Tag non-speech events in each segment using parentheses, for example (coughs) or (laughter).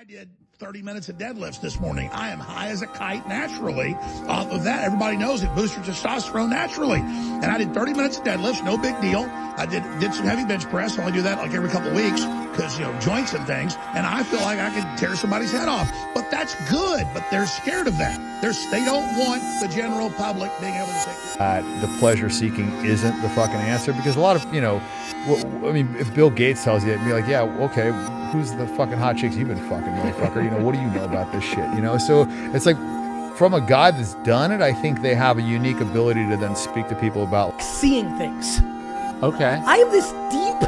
I did 30 minutes of deadlifts this morning. I am high as a kite naturally. Off of that, everybody knows it boosts your testosterone naturally. And I did 30 minutes of deadlifts, no big deal. I did did some heavy bench press. I only do that like every couple of weeks because you know joints and things. And I feel like I could tear somebody's head off. But that's good. But they're scared of that. They're, they don't want the general public being able to take. Uh, the pleasure seeking isn't the fucking answer because a lot of you know, I mean, if Bill Gates tells you, be like, yeah, okay, who's the fucking hot chicks you've been fucking, motherfucker? You know, what do you know about this shit? You know, so it's like from a guy that's done it, I think they have a unique ability to then speak to people about seeing things. Okay. I have this deep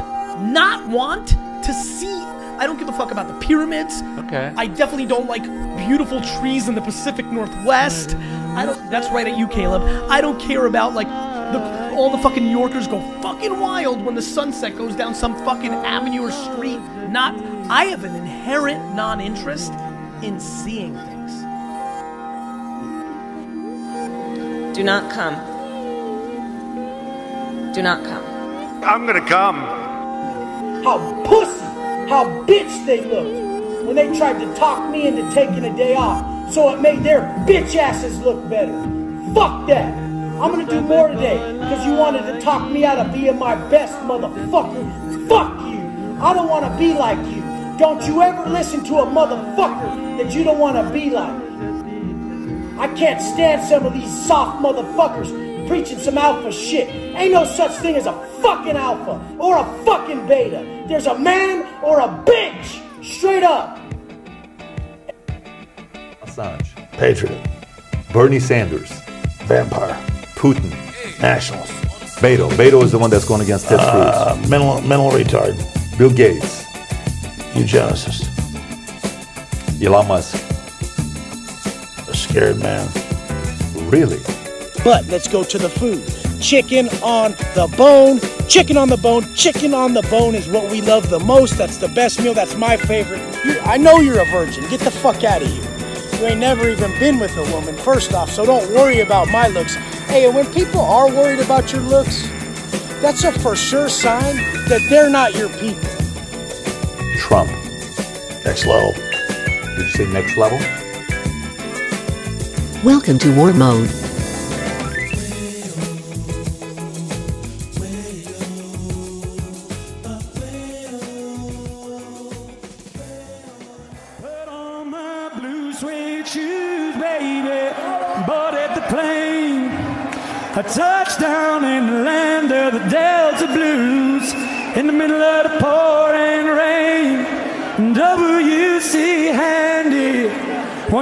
not want to see. I don't give a fuck about the pyramids. Okay. I definitely don't like beautiful trees in the Pacific Northwest. I don't. That's right at you, Caleb. I don't care about like the, all the fucking New Yorkers go fucking wild when the sunset goes down some fucking avenue or street. Not. I have an inherent non-interest in seeing things. Do not come. Do not come. I'm gonna come. How pussy, how bitch they looked when they tried to talk me into taking a day off so it made their bitch asses look better. Fuck that. I'm gonna do more today because you wanted to talk me out of being my best motherfucker. Fuck you. I don't wanna be like you. Don't you ever listen to a motherfucker that you don't wanna be like. I can't stand some of these soft motherfuckers preaching some alpha shit. Ain't no such thing as a fucking alpha or a fucking beta. There's a man or a bitch. Straight up. Assange. Patriot. Bernie Sanders. Vampire. Putin. Nationalist. Beto. Beto is the one that's going against Ted Cruz. Uh, mental, mental retard. Bill Gates. Eugenicist. Elon Musk. A scared man. Really? But let's go to the food. Chicken on the bone. Chicken on the bone. Chicken on the bone is what we love the most. That's the best meal. That's my favorite. You, I know you're a virgin. Get the fuck out of here. You ain't never even been with a woman, first off, so don't worry about my looks. Hey, and when people are worried about your looks, that's a for sure sign that they're not your people. Trump. Next level. Did you say next level? Welcome to War Mode.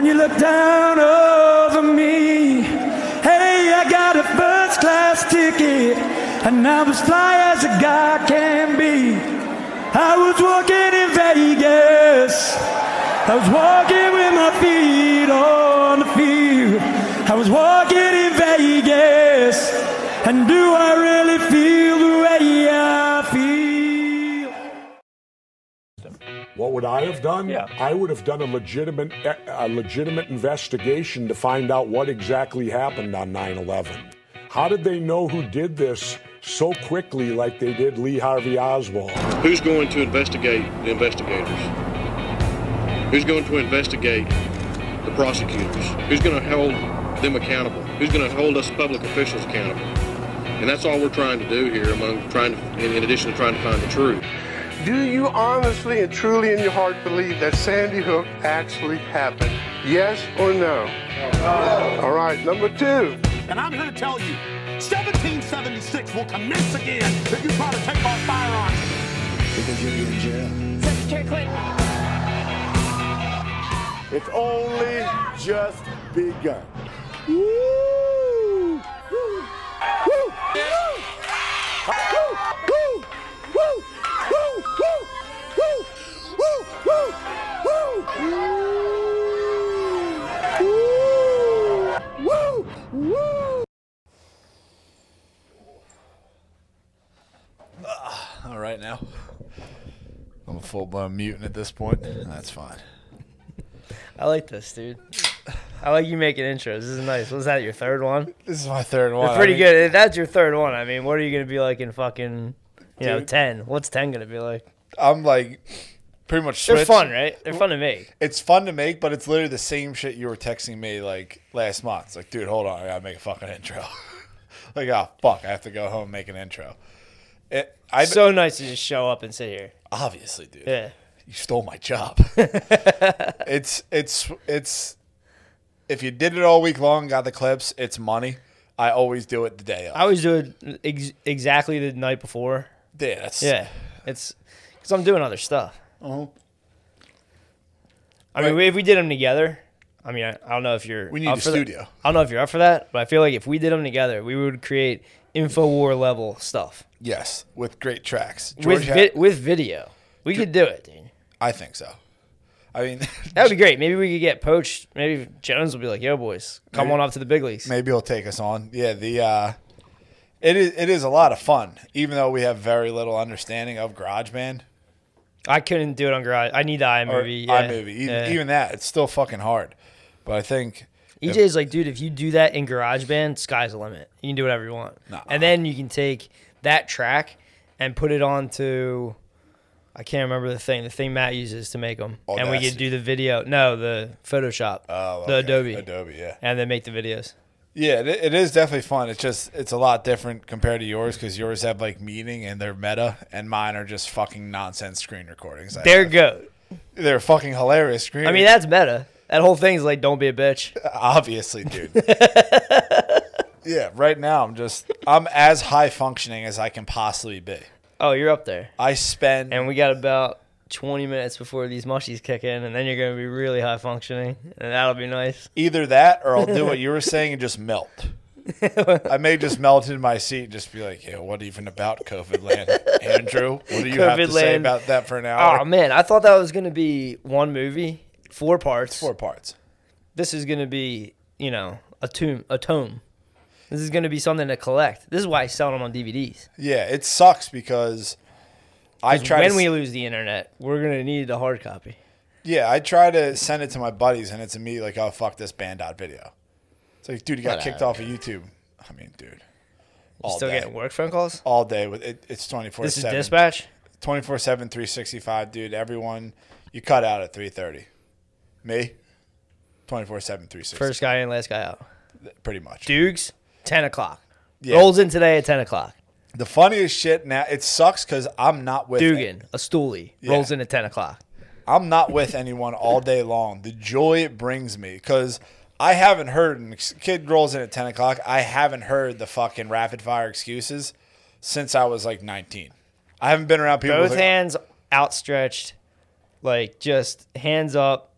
When you look down over me. Hey, I got a first class ticket. And I'm as fly as a guy can be. I was walking in Vegas. I was walking with my feet on the field. I was walking in Vegas. And do I What would I have done? Yeah. I would have done a legitimate eh, a legitimate investigation to find out what exactly happened on 9/11. How did they know who did this so quickly like they did Lee Harvey Oswald? Who's going to investigate the investigators? Who's going to investigate the prosecutors? Who's going to hold them accountable? Who's going to hold us public officials accountable? And that's all we're trying to do here, among trying to, in in addition to trying to find the truth. Do you honestly and truly in your heart believe that Sandy Hook actually happened? Yes or no? no. All right, number two. And I'm here to tell you, 1776 will commence again if you try to take our firearms. Because you're in jail. Secretary Clinton. It's only just begun. All right now. I'm a full blown mutant at this point. That's fine. I like this, dude. I like you making intros. This is nice. Was that your third one? This is my third one. They're pretty I mean- good. If That's your third one. I mean, what are you gonna be like in fucking, you know, ten? What's ten gonna be like? I'm like pretty much They're fun, right? They're fun to make. It's fun to make, but it's literally the same shit you were texting me like last month. It's like, dude, hold on, I gotta make a fucking intro. (laughs) like, oh fuck, I have to go home and make an intro. It, I so nice to just show up and sit here. obviously, dude. Yeah. You stole my job. (laughs) it's it's it's if you did it all week long, got the clips, it's money. I always do it the day of. I always do it ex- exactly the night before. Yeah, that's Yeah, it's because I'm doing other stuff. Uh-huh. I mean, if we did them together, I mean, I, I don't know if you're. We need up a that- studio. I don't know if you're up for that, but I feel like if we did them together, we would create Infowar level stuff Yes, with great tracks. with vi- with video. We could do it, dude. I think so. I mean, (laughs) That would be (laughs) great. Maybe we could get poached. Maybe Jones will be like, "Yo, boys, come Maybe- on up to the big leagues." maybe he'll take us on. Yeah, the uh, it is it is a lot of fun, even though we have very little understanding of GarageBand I couldn't do it on Garage. I need the or iMovie. Yeah. iMovie. Even, Yeah. even that, it's still fucking hard. But I think EJ's like, dude, if you do that in GarageBand, sky's the limit. You can do whatever you want. Nuh-uh. And then you can take that track and put it onto, I can't remember the thing, the thing Matt uses to make them. Oh, and we Audacity. could do the video. No, the Photoshop. Oh, The. Adobe. Adobe, yeah. And then make the videos. Yeah, it, it is definitely fun. It's just it's a lot different compared to yours because yours have like meaning and they're meta, and mine are just fucking nonsense screen recordings. I They're have. good. They're fucking hilarious screen. I mean, that's meta. That whole thing's like, don't be a bitch. (laughs) obviously, dude. yeah, right now I'm just I'm as high functioning as I can possibly be. Oh, you're up there. I spend And we got about 20 minutes before these mushies kick in, and then you're going to be really high functioning, and that'll be nice. either that or I'll do what you were saying and just melt. I may just melt in my seat and just be like, "Yeah, what even about COVID land, Andrew? What do you have to COVID say about that for an hour?" Oh man, I thought that was gonna be one movie, four parts. Four parts. This is gonna be, you know, a tomb, A tome. This is gonna be something to collect. This is why I sell them on DVDs. Yeah, it sucks because I try when to we lose the internet, we're gonna need a hard copy. yeah I try to send it to my buddies and it's immediately like, "Oh fuck this band dot video." It's like, dude, you got kicked off of YouTube. I mean, dude, You all still day, getting work phone calls? all day with it. It's twenty four. This is dispatch. 24 7 365 dude everyone you cut out at 3.30 me 24 7 365 First guy in, last guy out. pretty much Dukes, ten o'clock. Yeah. Rolls in today at ten o'clock. the funniest shit now it sucks because i'm not with Dugan, a stoolie, Yeah. rolls in at ten o'clock. i'm not with anyone all day long the joy it brings me because i haven't heard and kid rolls in at 10 o'clock i haven't heard the fucking rapid fire excuses since i was like 19 i haven't been around people Both hands outstretched, like just hands up,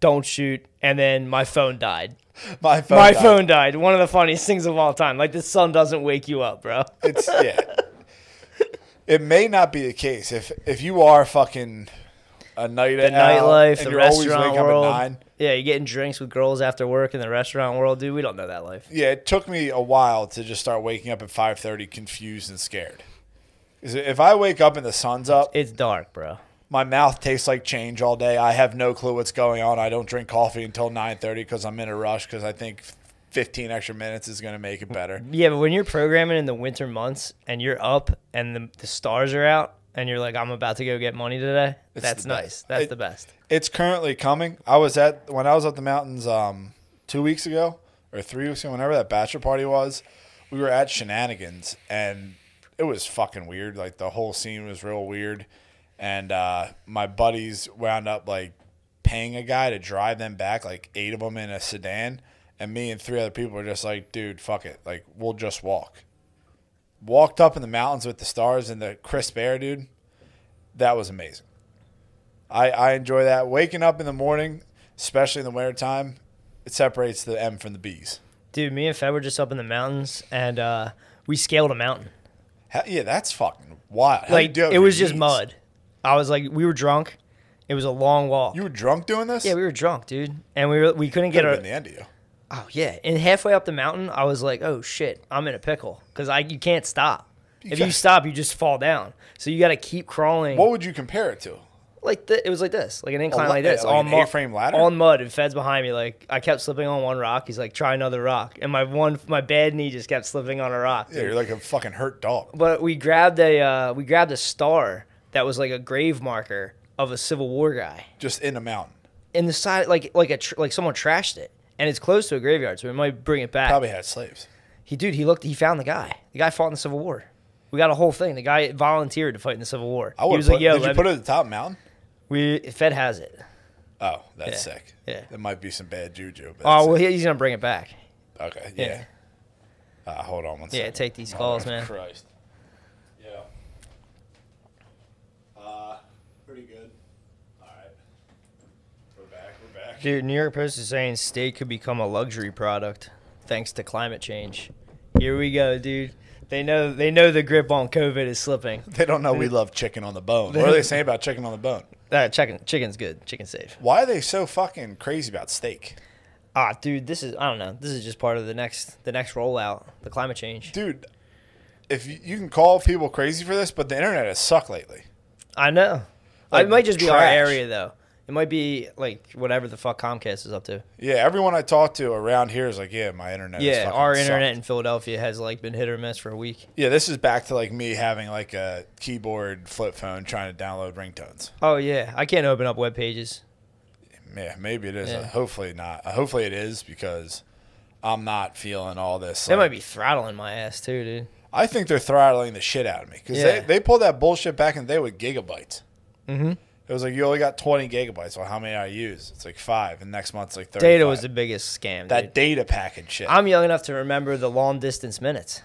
don't shoot, and then my phone died. my phone my died. phone died. One of the funniest things of all time. Like the sun doesn't wake you up, bro. It's yeah. (laughs) it may not be the case if if you are fucking a night The nightlife, and the you're always waking world. up at nine. Yeah, you're getting drinks with girls after work in the restaurant world, dude. We don't know that life. Yeah, it took me a while to just start waking up at five thirty, confused and scared. If I wake up and the sun's up, It's dark, bro. My mouth tastes like change all day. I have no clue what's going on. I don't drink coffee until nine thirty because I'm in a rush because I think fifteen extra minutes is going to make it better. Yeah, but when you're programming in the winter months and you're up and the, the stars are out and you're like, I'm about to go get money today, It's that's nice. That's It- the best. It's currently coming. I was at when I was up the mountains um, two weeks ago or three weeks ago, whenever that bachelor party was. We were at Shenanigans and it was fucking weird. Like the whole scene was real weird, and uh, my buddies wound up like paying a guy to drive them back, like eight of them in a sedan, and me and three other people were just like, dude, fuck it, like we'll just walk. Walked up in the mountains with the stars and the crisp air, dude. That was amazing. I, I enjoy that. Waking up in the morning, especially in the wintertime, it separates the M from the B's. Dude, me and Fed were just up in the mountains and uh, we scaled a mountain. Hell, yeah, that's fucking wild. How like it was just mud. I was like, we were drunk. It was a long walk. You were drunk doing this? Yeah, we were drunk, dude, and we were we couldn't get Could our. have been the end of you. Oh yeah, and halfway up the mountain, I was like, "Oh shit, I'm in a pickle," because I you can't stop. if you stop, you just fall down. So you got to keep crawling. What would you compare it to? like th- it was like this, like an incline like this, like on an mud, A-frame ladder? on mud, and Fed's behind me. Like I kept slipping on one rock. He's like, "Try another rock," and my one, my bad knee just kept slipping on a rock. Yeah, dude. you're like a fucking hurt dog. But we grabbed a uh, we grabbed a star that was like a grave marker of a Civil War guy Just in a mountain. in the side, like like a tr- like someone trashed it, and it's close to a graveyard, so we might bring it back. Probably had slaves. He dude, he looked, he found the guy. The guy fought in the Civil War. We got a whole thing. The guy volunteered to fight in the Civil War. I he would was put, like, "Yo, did you let put me-" it at the top mountain? We Fed has it. Oh, that's Yeah. sick. Yeah. There might be some bad juju. But Oh well, sick. he's gonna bring it back. Okay, Yeah. yeah. Uh, hold on one Yeah, second. take these Oh, calls, man. Christ. Yeah. Uh, pretty good. All right. We're back. We're back. Dude, New York Post is saying steak could become a luxury product thanks to climate change. Here we go, dude. They know they know the grip on COVID is slipping. They don't know we love chicken on the bone. What are they saying about chicken on the bone? (laughs) Uh, chicken, chicken's good. Chicken's safe. Why are they so fucking crazy about steak? Ah, dude, this is I don't know. This is just part of the next the next rollout, the climate change. Dude, if you, you can call people crazy for this, but the internet has sucked lately. I know. Like it might just be our trash. area though. It might be like whatever the fuck Comcast is up to. Yeah, everyone I talk to around here is like, yeah, my internet. yeah, our sucked. internet in Philadelphia has like been hit or miss for a week. Yeah, this is back to like me having like a keyboard flip phone trying to download ringtones. Oh yeah, I can't open up web pages. Yeah, maybe it is. Yeah. Hopefully not. Uh, hopefully it is because I'm not feeling all this. They like- might be throttling my ass too, dude. I think they're throttling the shit out of me because Yeah. they, they pulled that bullshit back in the day with gigabytes. Mhm. It was like you only got 20 gigabytes. Well, how many I use? It's like five, and next month's like 30. Data was the biggest scam. that dude. data package shit. I'm young enough to remember the long distance minutes.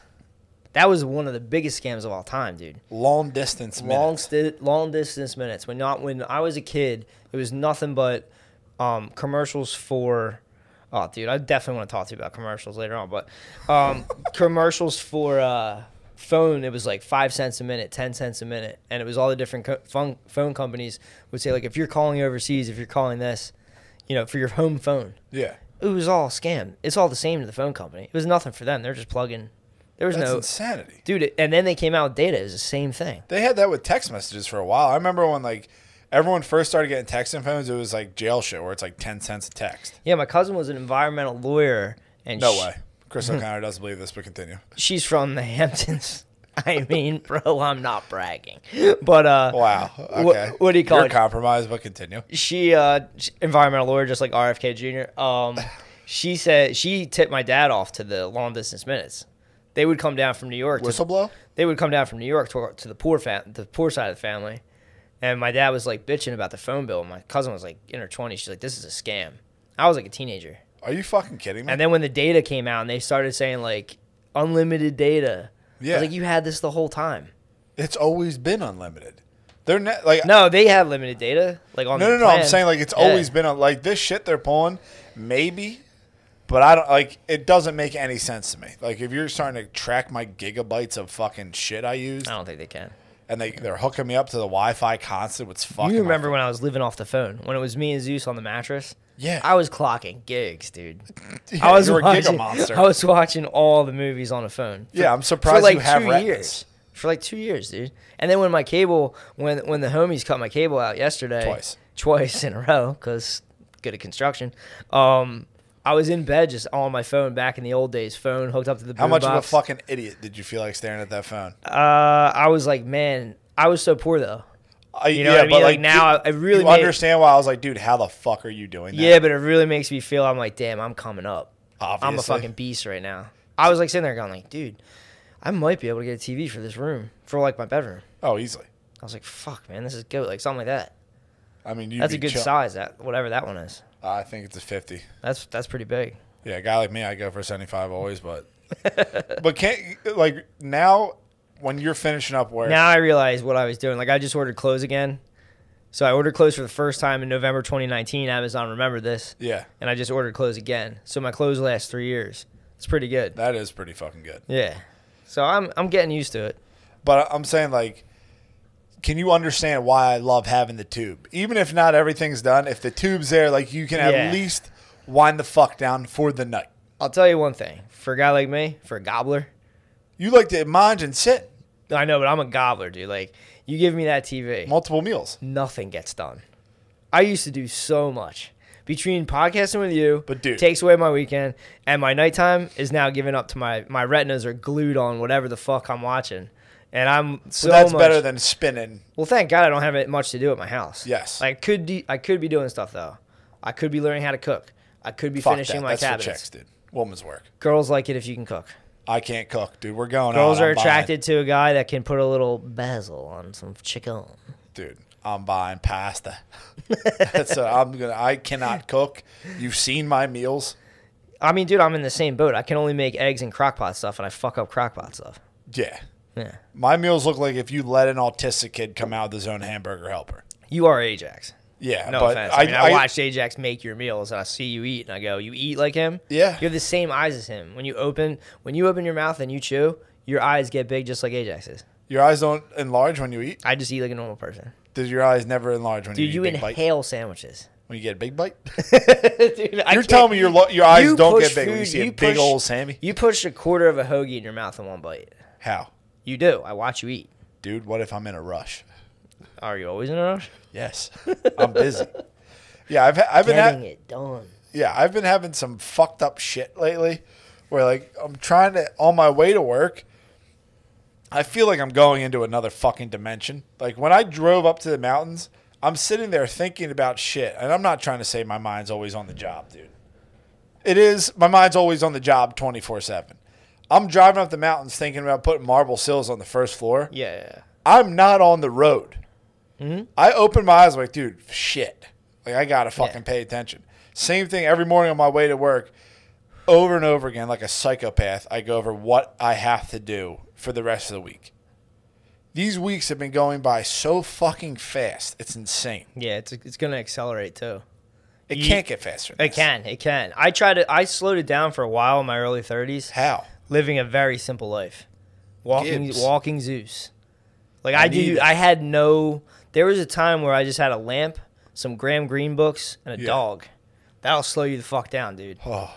That was one of the biggest scams of all time, dude. Long distance long sti- long distance minutes. When not when I was a kid, it was nothing but um, commercials for. Oh, dude, I definitely want to talk to you about commercials later on, but um, (laughs) commercials for uh, phone. It was like five cents a minute, ten cents a minute, and it was all the different co- phone phone companies would say like, if you're calling overseas, if you're calling this, you know, for your home phone. Yeah. It was all scam. It's all the same to the phone company. It was nothing for them. They're just plugging. There was That's no insanity. dude. it- And then they came out with data. It was the same thing. They had that with text messages for a while. I remember when like everyone first started getting texting phones, it was like jail shit where it's like 10 cents a text. Yeah, my cousin was an environmental lawyer, and No sh- way. Chris (laughs) O'Connor doesn't believe this, but continue. She's from the Hamptons. (laughs) I mean, bro, I'm not bragging, but uh, Wow. Okay. what do you call You're it? Compromise, but continue. She, uh, environmental lawyer, just like RFK Jr. Um, (laughs) she said she tipped my dad off to the long distance minutes. They would come down from New York. to- Whistleblow? They would come down from New York to, to the poor fam- the poor side of the family, and my dad was like bitching about the phone bill. My cousin was like in her twenties. She's like, "This is a scam." I was like a teenager. Are you fucking kidding me? And then when the data came out and they started saying like unlimited data, Yeah. like, you had this the whole time. It's always been unlimited. They're ne- like No, they had limited data. Like on no, no, no. I'm saying like it's Yeah. always been a, like this shit they're pulling, maybe, but I don't like. It doesn't make any sense to me. Like if you're starting to track my gigabytes of fucking shit I use, I don't think they can. and they they're hooking me up to the Wi-Fi constant. What's fucking? you remember when I was living off the phone when it was me and Zeus on the mattress? Yeah. I was clocking gigs, dude. (laughs) Yeah, I was you were a watching, giga monster. I was watching all the movies on the phone. Yeah, I'm for surprised like you have two retinas. years. For like two years, dude. And then when my cable, when when the homies cut my cable out yesterday, Twice. twice in a row, because good at construction. Um, I was in bed just on my phone back in the old days, phone hooked up to the How much of a fucking idiot did you feel like staring at that phone? Uh, I was like, man, I was so poor though. Uh, You know what I mean? Like, now, I- I really you made- understand why I was like, dude, how the fuck are you doing that? Yeah, but it really makes me feel I'm like, damn, I'm coming up. I'm a fucking beast right now. I was like sitting there going like, dude, I might be able to get a TV for this room for like my bedroom. Oh, easily. I was like, fuck, man, this is good. Like something like that. I mean, That's a good chill- size. That whatever that one is. I think it's a fifty. That's that's pretty big. Yeah, a guy like me, I go for seventy-five always, but (laughs) but can't like now when you're finishing up work. Now I realize what I was doing. Like I just ordered clothes again. So I ordered clothes for the first time in November 2019. Amazon remembered this. Yeah. And I just ordered clothes again. So my clothes last three years. It's pretty good. That is pretty fucking good. Yeah. So I'm I'm getting used to it. But I'm saying like, can you understand why I love having the tube? Even if not everything's done, if the tube's there, like you can Yeah. at least wind the fuck down for the night. I'll tell you one thing. For a guy like me, for a gobbler, You like to munch and sit I know, but I'm a gobbler, dude. Like you give me that TV, multiple meals. nothing gets done. I used to do so much. Between podcasting with you, But dude- takes away my weekend, and my nighttime is now given up to my my retinas are glued on whatever the fuck I'm watching, and I'm so So that's much- better than spinning. Well, thank God I don't have it much to do at my house. Yes. I could do, I could be doing stuff though. I could be learning how to cook. I could be Fuck finishing that. my That's for cabinets. chicks, dude. Woman's work. Girls like it if you can cook. I can't cook, dude. We're going. Girls out. are I'm buying- attracted to a guy that can put a little basil on some chicken. dude. I'm buying pasta. (laughs) That's i I'm gonna. I cannot cook. You've seen my meals. I mean, dude, I'm in the same boat. I can only make eggs and crockpot stuff, and I fuck up crockpot stuff. Yeah. Yeah. My meals look like if you let an autistic kid come out of his own hamburger helper. You are Ajax. Yeah, no but offense. I, I- mean, I, I- watched Ajax make your meals, and I see you eat, and I go, "You eat like him." Yeah. You have the same eyes as him. When you open, when you open your mouth and you chew, your eyes get big, just like Ajax's. Your eyes don't enlarge when you eat. I just eat like a normal person. Does your eyes never enlarge when Dude, you you eat big bite? inhale sandwiches. When you get a big bite? (laughs) Dude, You're telling me your your eyes You don't get big when you food- see a you big push- old Sammy? You push a quarter of a hoagie in your mouth in one bite. How? You do. I watch you eat. Dude, what if I'm in a rush? Are you always in a rush? Yes. I'm busy. Yeah, I've I've been Getting ha- it done. Yeah, I've been having some fucked up shit lately where like I'm trying to on my way to work I feel like I'm going into another fucking dimension. Like when I drove up to the mountains, I'm sitting there thinking about shit. And I'm not trying to say my mind's always on the job, dude. It is my mind's always on the job 24/7. I'm driving up the mountains thinking about putting marble sills on the first floor. Yeah, yeah. I'm not on the road. Mhm. I open my eyes like, dude, shit. Like I gotta fucking pay attention. Same thing every morning on my way to work, over and over again, like a psychopath. I go over what I have to do for the rest of the week. These weeks have been going by so fucking fast. It's insane. Yeah, it's it's gonna accelerate too. It You- can't get faster. It can. It can. I tried to. I slowed it down for a while in my early thirties. How? Living a very simple life, walking Gibbs. walking Zeus. Like I I, do. it. I had no. There was a time where I just had a lamp, some Graham Greene books, and a Yeah. dog. That'll slow you the fuck down, dude. Oh,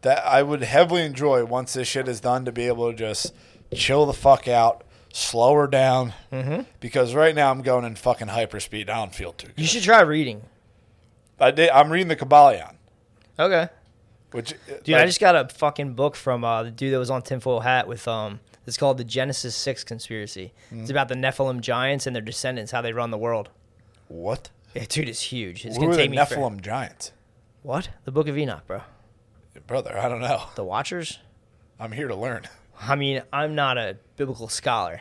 that I would heavily enjoy once this shit is done to be able to just chill the fuck out, slow her down. Mhm. Because right now I'm going in fucking hyperspeed. I don't feel too good. You should try reading. I did. I'm reading the Kybalion, Okay. which Dude, I just got a fucking book from uh, the dude that was on Tinfoil Hat with um. It's called the Genesis Six Conspiracy. Mm. It's about the Nephilim giants and their descendants, how they run the world. what? Yeah, dude, it's huge. It's are the take me. for- Nephilim giants, What? The Book of Enoch, bro. brother? I don't know. The Watchers. I'm here to learn. I mean, I'm not a biblical scholar,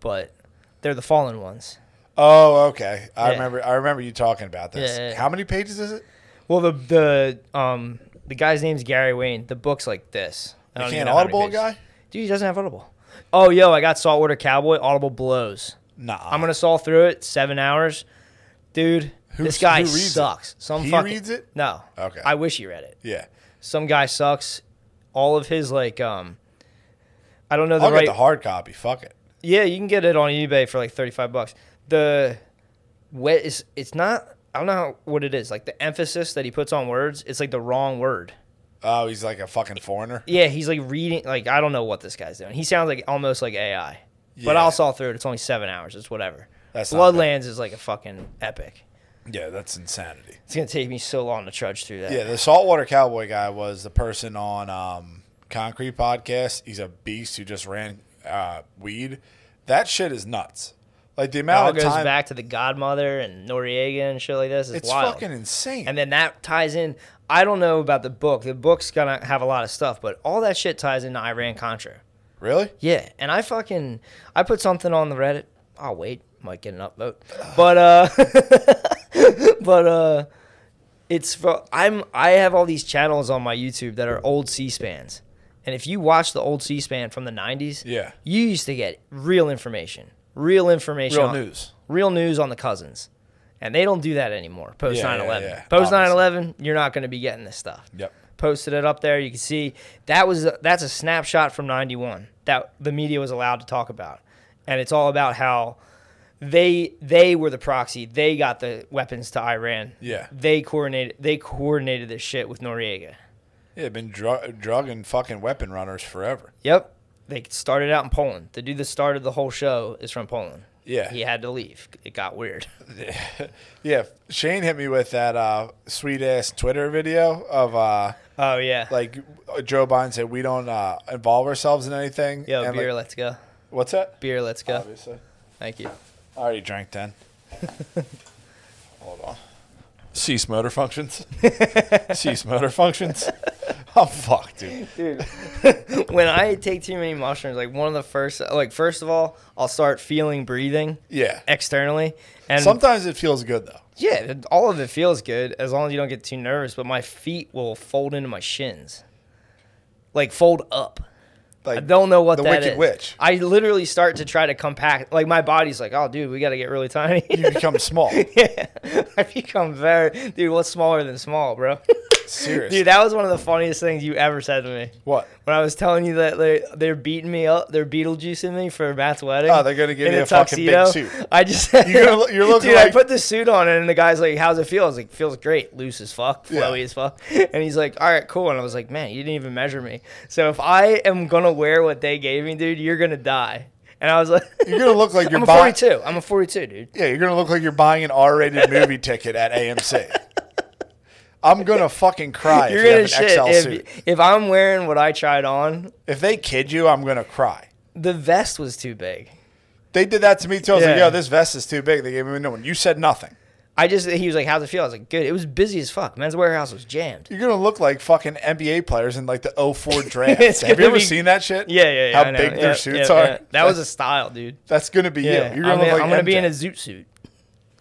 but they're the fallen ones. Oh, okay. I Yeah. remember. I remember you talking about this. Yeah, yeah. How many pages is it? Well, the the um the guy's name's Gary Wayne. The book's like this. I You can't even know how many Audible guy? Dude, he doesn't have Audible. Oh, yo, I got Saltwater Cowboy. Audible blows. Nah. I'm gonna saw through it seven hours, dude. Who's- this guy who reads it? sucks. Some He fucking, reads it? No. Okay. I wish he read it. Yeah. Some guy sucks. All of his like um. I don't know the I'll right. get the hard copy. Fuck it. Yeah, you can get it on eBay for like thirty five bucks. The wet is it's not. I don't know how, what it is. Like the emphasis that he puts on words, it's like the wrong word. Oh, he's like a fucking foreigner. Yeah, he's like reading. Like I don't know what this guy's doing. He sounds like almost like AI. But I'll saw through it. It's only seven hours. It's whatever. That's. Bloodlands is like a fucking epic. Yeah, that's insanity. It's gonna take me so long to trudge through that. Yeah, the saltwater cowboy guy was the person on um, Concrete Podcast. He's a beast who just ran uh, weed. That shit is nuts. Like the It amount all of goes time. back to the Godmother and Noriega and shit like this. It's, It's wild. fucking insane. And then that ties in. I don't know about the book. The book's gonna have a lot of stuff, but all that shit ties into Iran Contra. Really? Yeah, and I fucking I put something on the Reddit. I'll wait, might get an upvote, but uh, (laughs) but uh, it's for I'm I have all these channels on my YouTube that are old C-SPANs, and if you watch the old C-SPAN from the '90s, Yeah. you used to get real information, real information, Real on- news. real news on the cousins, and they don't do that anymore. Post Yeah, 9/11, yeah, yeah, post obviously. 9/11, you're not going to be getting this stuff Yep. posted it up there. You can see that was that's a snapshot from '91 that the media was allowed to talk about, and it's all about how they they were the proxy. They got the weapons to Iran. Yeah. they coordinated they coordinated this shit with Noriega. Yeah, they've been drug, drug and fucking weapon runners forever. Yep, they started out in Poland. The dude that started the whole show is from Poland. Yeah. he had to leave. It got weird. (laughs) yeah, Shane hit me with that uh, sweet ass Twitter video of uh, oh yeah, like Joe Biden said we don't uh, involve ourselves in anything. Yo, And, beer, like, let's go. What's that? Beer, let's go. Obviously. Thank you. I already drank ten. (laughs) Hold on. Cease motor functions. (laughs) Cease motor functions. Oh, I'm fucked, dude. Dude, (laughs) when I take too many mushrooms, like one of the first, like first of all, I'll start feeling breathing. Yeah. Externally, and Sometimes it feels good though. yeah, all of it feels good as long as you don't get too nervous. But my feet will fold into my shins, like fold up. I don't know what the that Wicked is. Witch. I literally start to try to compact. Like my body's like, oh, dude, we got to get really tiny. You become (laughs) small. yeah, (laughs) I become very dude. What's smaller than small, bro? (laughs) Seriously. Dude, that was one of the funniest things you ever said to me. What? When I was telling you that they they're beating me up, they're Beetlejuicing me for Matt's wedding. Oh, they're gonna give in you a fucking big tuxedo. suit. I just You're gonna look- you're (laughs) looking dude. I put the suit on and the guy's like, "How's it feel?" I was like, "Feels great, loose as fuck, Yeah. flowy as fuck." (laughs) And he's like, "All right, cool." And I was like, "Man, you didn't even measure me." So if I am gonna wear what they gave me, dude, you're gonna die. And I was like, You're gonna look like (laughs) you're I'm a buying- 42. I'm a 42, dude. Yeah, you're gonna look like you're buying an R-rated movie ticket at AMC. I'm gonna (laughs) fucking cry You're if you gonna have an shit XL if, suit. if I'm wearing what I tried on. If they kid you, I'm gonna cry. The vest was too big. They did that to me too. I was like, "Yo, this vest is too big." They gave me a new one. You said nothing. I just he was like, "How's it feel?" I was like, "Good." It was busy as fuck. Men's Wearhouse was jammed. You're gonna look like fucking NBA players in like the 04 (laughs) draft. Have you ever be- seen that shit? Yeah, yeah, yeah. How big Yeah, their suits yeah, are. yeah. That was (laughs) a style, dude. That's gonna be Yeah, you. You're gonna I'm, look like I'm gonna be in a zoot suit.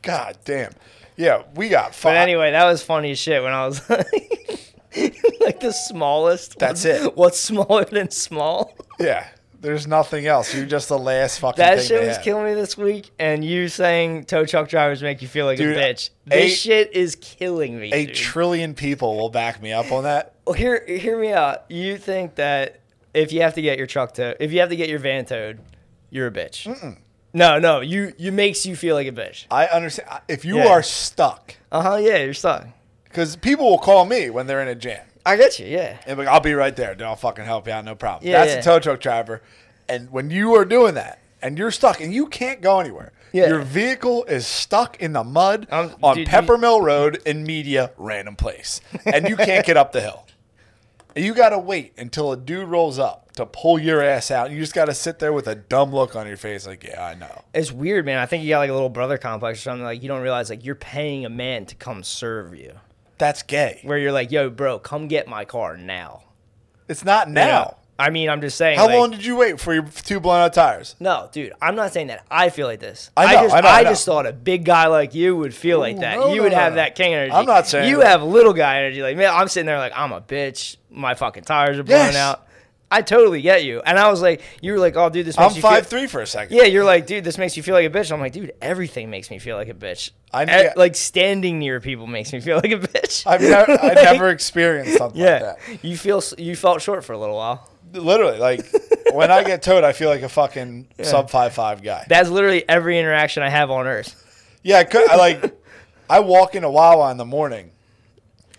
God damn. Yeah, we got But anyway, that was funny as shit when I was (laughs) like the smallest. That's What's- it. What's smaller than small? Yeah, there's nothing else. You're just the last fucking. That shit was had. killing me this week, and you saying tow truck drivers make you feel like Dude, a bitch. This a- shit is killing me. A dude. trillion people will back me up on that. Well, hear hear me out. You think that if you have to get your truck towed, if you have to get your van towed, you're a bitch. No, no, you you makes you feel like a bitch. I understand. If you Yeah. are stuck, Uh huh. Yeah, you're stuck. because people will call me when they're in a jam. I get you. Yeah. And like, I'll be right there. Then I'll fucking help you out. No problem. Yeah, That's yeah. a tow truck driver. And when you are doing that and you're stuck and you can't go anywhere, Yeah. your vehicle is stuck in the mud on dude, you- Peppermill Road in Media, random place. And you can't get up the hill. (laughs) You got to wait until a dude rolls up to pull your ass out. You just got to sit there with a dumb look on your face, like, yeah, I know. It's weird, man. I think you got like a little brother complex or something. Like you don't realize like you're paying a man to come serve you. That's gay. Where you're like, yo, bro, come get my car now. It's not now. know? I mean, I'm just saying. How like- long did you wait for your two blown out tires? No, dude, I'm not saying that. I feel like this. I know, just, I know, I know. just thought a big guy like you would feel like that. no, you would no, have no. that king energy. I'm not saying you that. have little guy energy. Like man, I'm sitting there like I'm a bitch. My fucking tires are blown Yes. out. I totally get you. And I was like, you were like, oh, dude, this makes I'm you feel- five three for a second. Yeah, you're like, dude, this makes you feel like a bitch. I'm like, dude, everything makes me feel like a bitch. I- E- yeah. like standing near people makes me feel like a bitch. I've never, (laughs) I Like, never experienced something Yeah, like that. you feel you felt short for a little while. Literally, like (laughs) when I get towed, I feel like a fucking Yeah. sub five five guy. That's literally every interaction I have on Earth. Yeah, I could. I like. (laughs) I walk into a Wawa in the morning,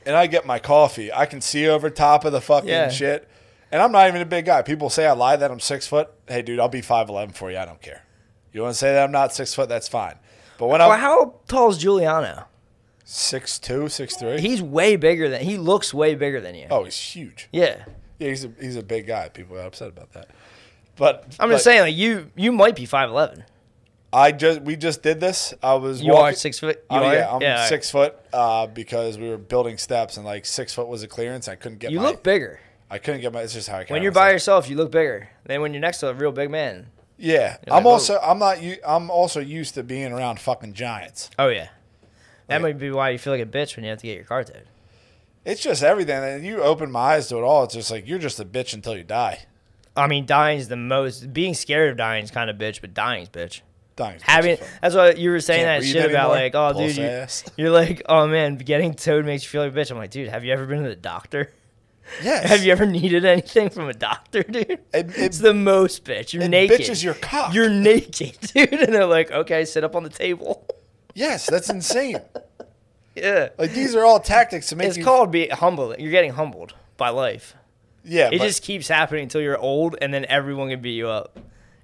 and I get my coffee. I can see over top of the fucking Yeah. shit, and I'm not even a big guy. People say I lie that I'm six foot. Hey, dude, I'll be five eleven for you. I don't care. You want to say that I'm not six foot? That's fine. But when Well, I'm how tall is Giuliano? six two, six three, He's way bigger than he looks way bigger than you. oh, he's huge. Yeah. Yeah, he's a he's a big guy. People are upset about that. But I'm just saying, like you, you might be five eleven. I just we just did this. I was You are six foot? You Oh are? yeah, I'm Yeah, all right. six foot uh, because we were building steps and like six foot was a clearance. I couldn't get. You my, look bigger I couldn't get my. It's just how I. when you're by yourself. You look bigger than when you're next to a real big man. Yeah, You're I'm like, also I'm not u- I'm also used to being around fucking giants. Oh yeah, that might be why you feel like a bitch when you have to get your car towed. It's just everything. And you open my eyes to it all. It's just like you're just a bitch until you die. I mean, dying's the most. Being scared of dying is kind of bitch, but dying's bitch. Dying's Having that's what you were saying Can't that breathe shit about anymore. like, oh dude, you, ass. you're like, oh man, getting towed makes you feel like a bitch. I'm like, dude, have you ever been to the doctor? Yes. Have you ever needed anything from a doctor, dude? it's the most bitch. You're it naked. bitches your cock. You're naked, (laughs) dude. And they're like, okay, sit up on the table. Yes, that's insane. (laughs) yeah. Like these are all tactics to make It's you. called be humble. You're getting humbled by life. Yeah, it but- just keeps happening until you're old, and then everyone can beat you up.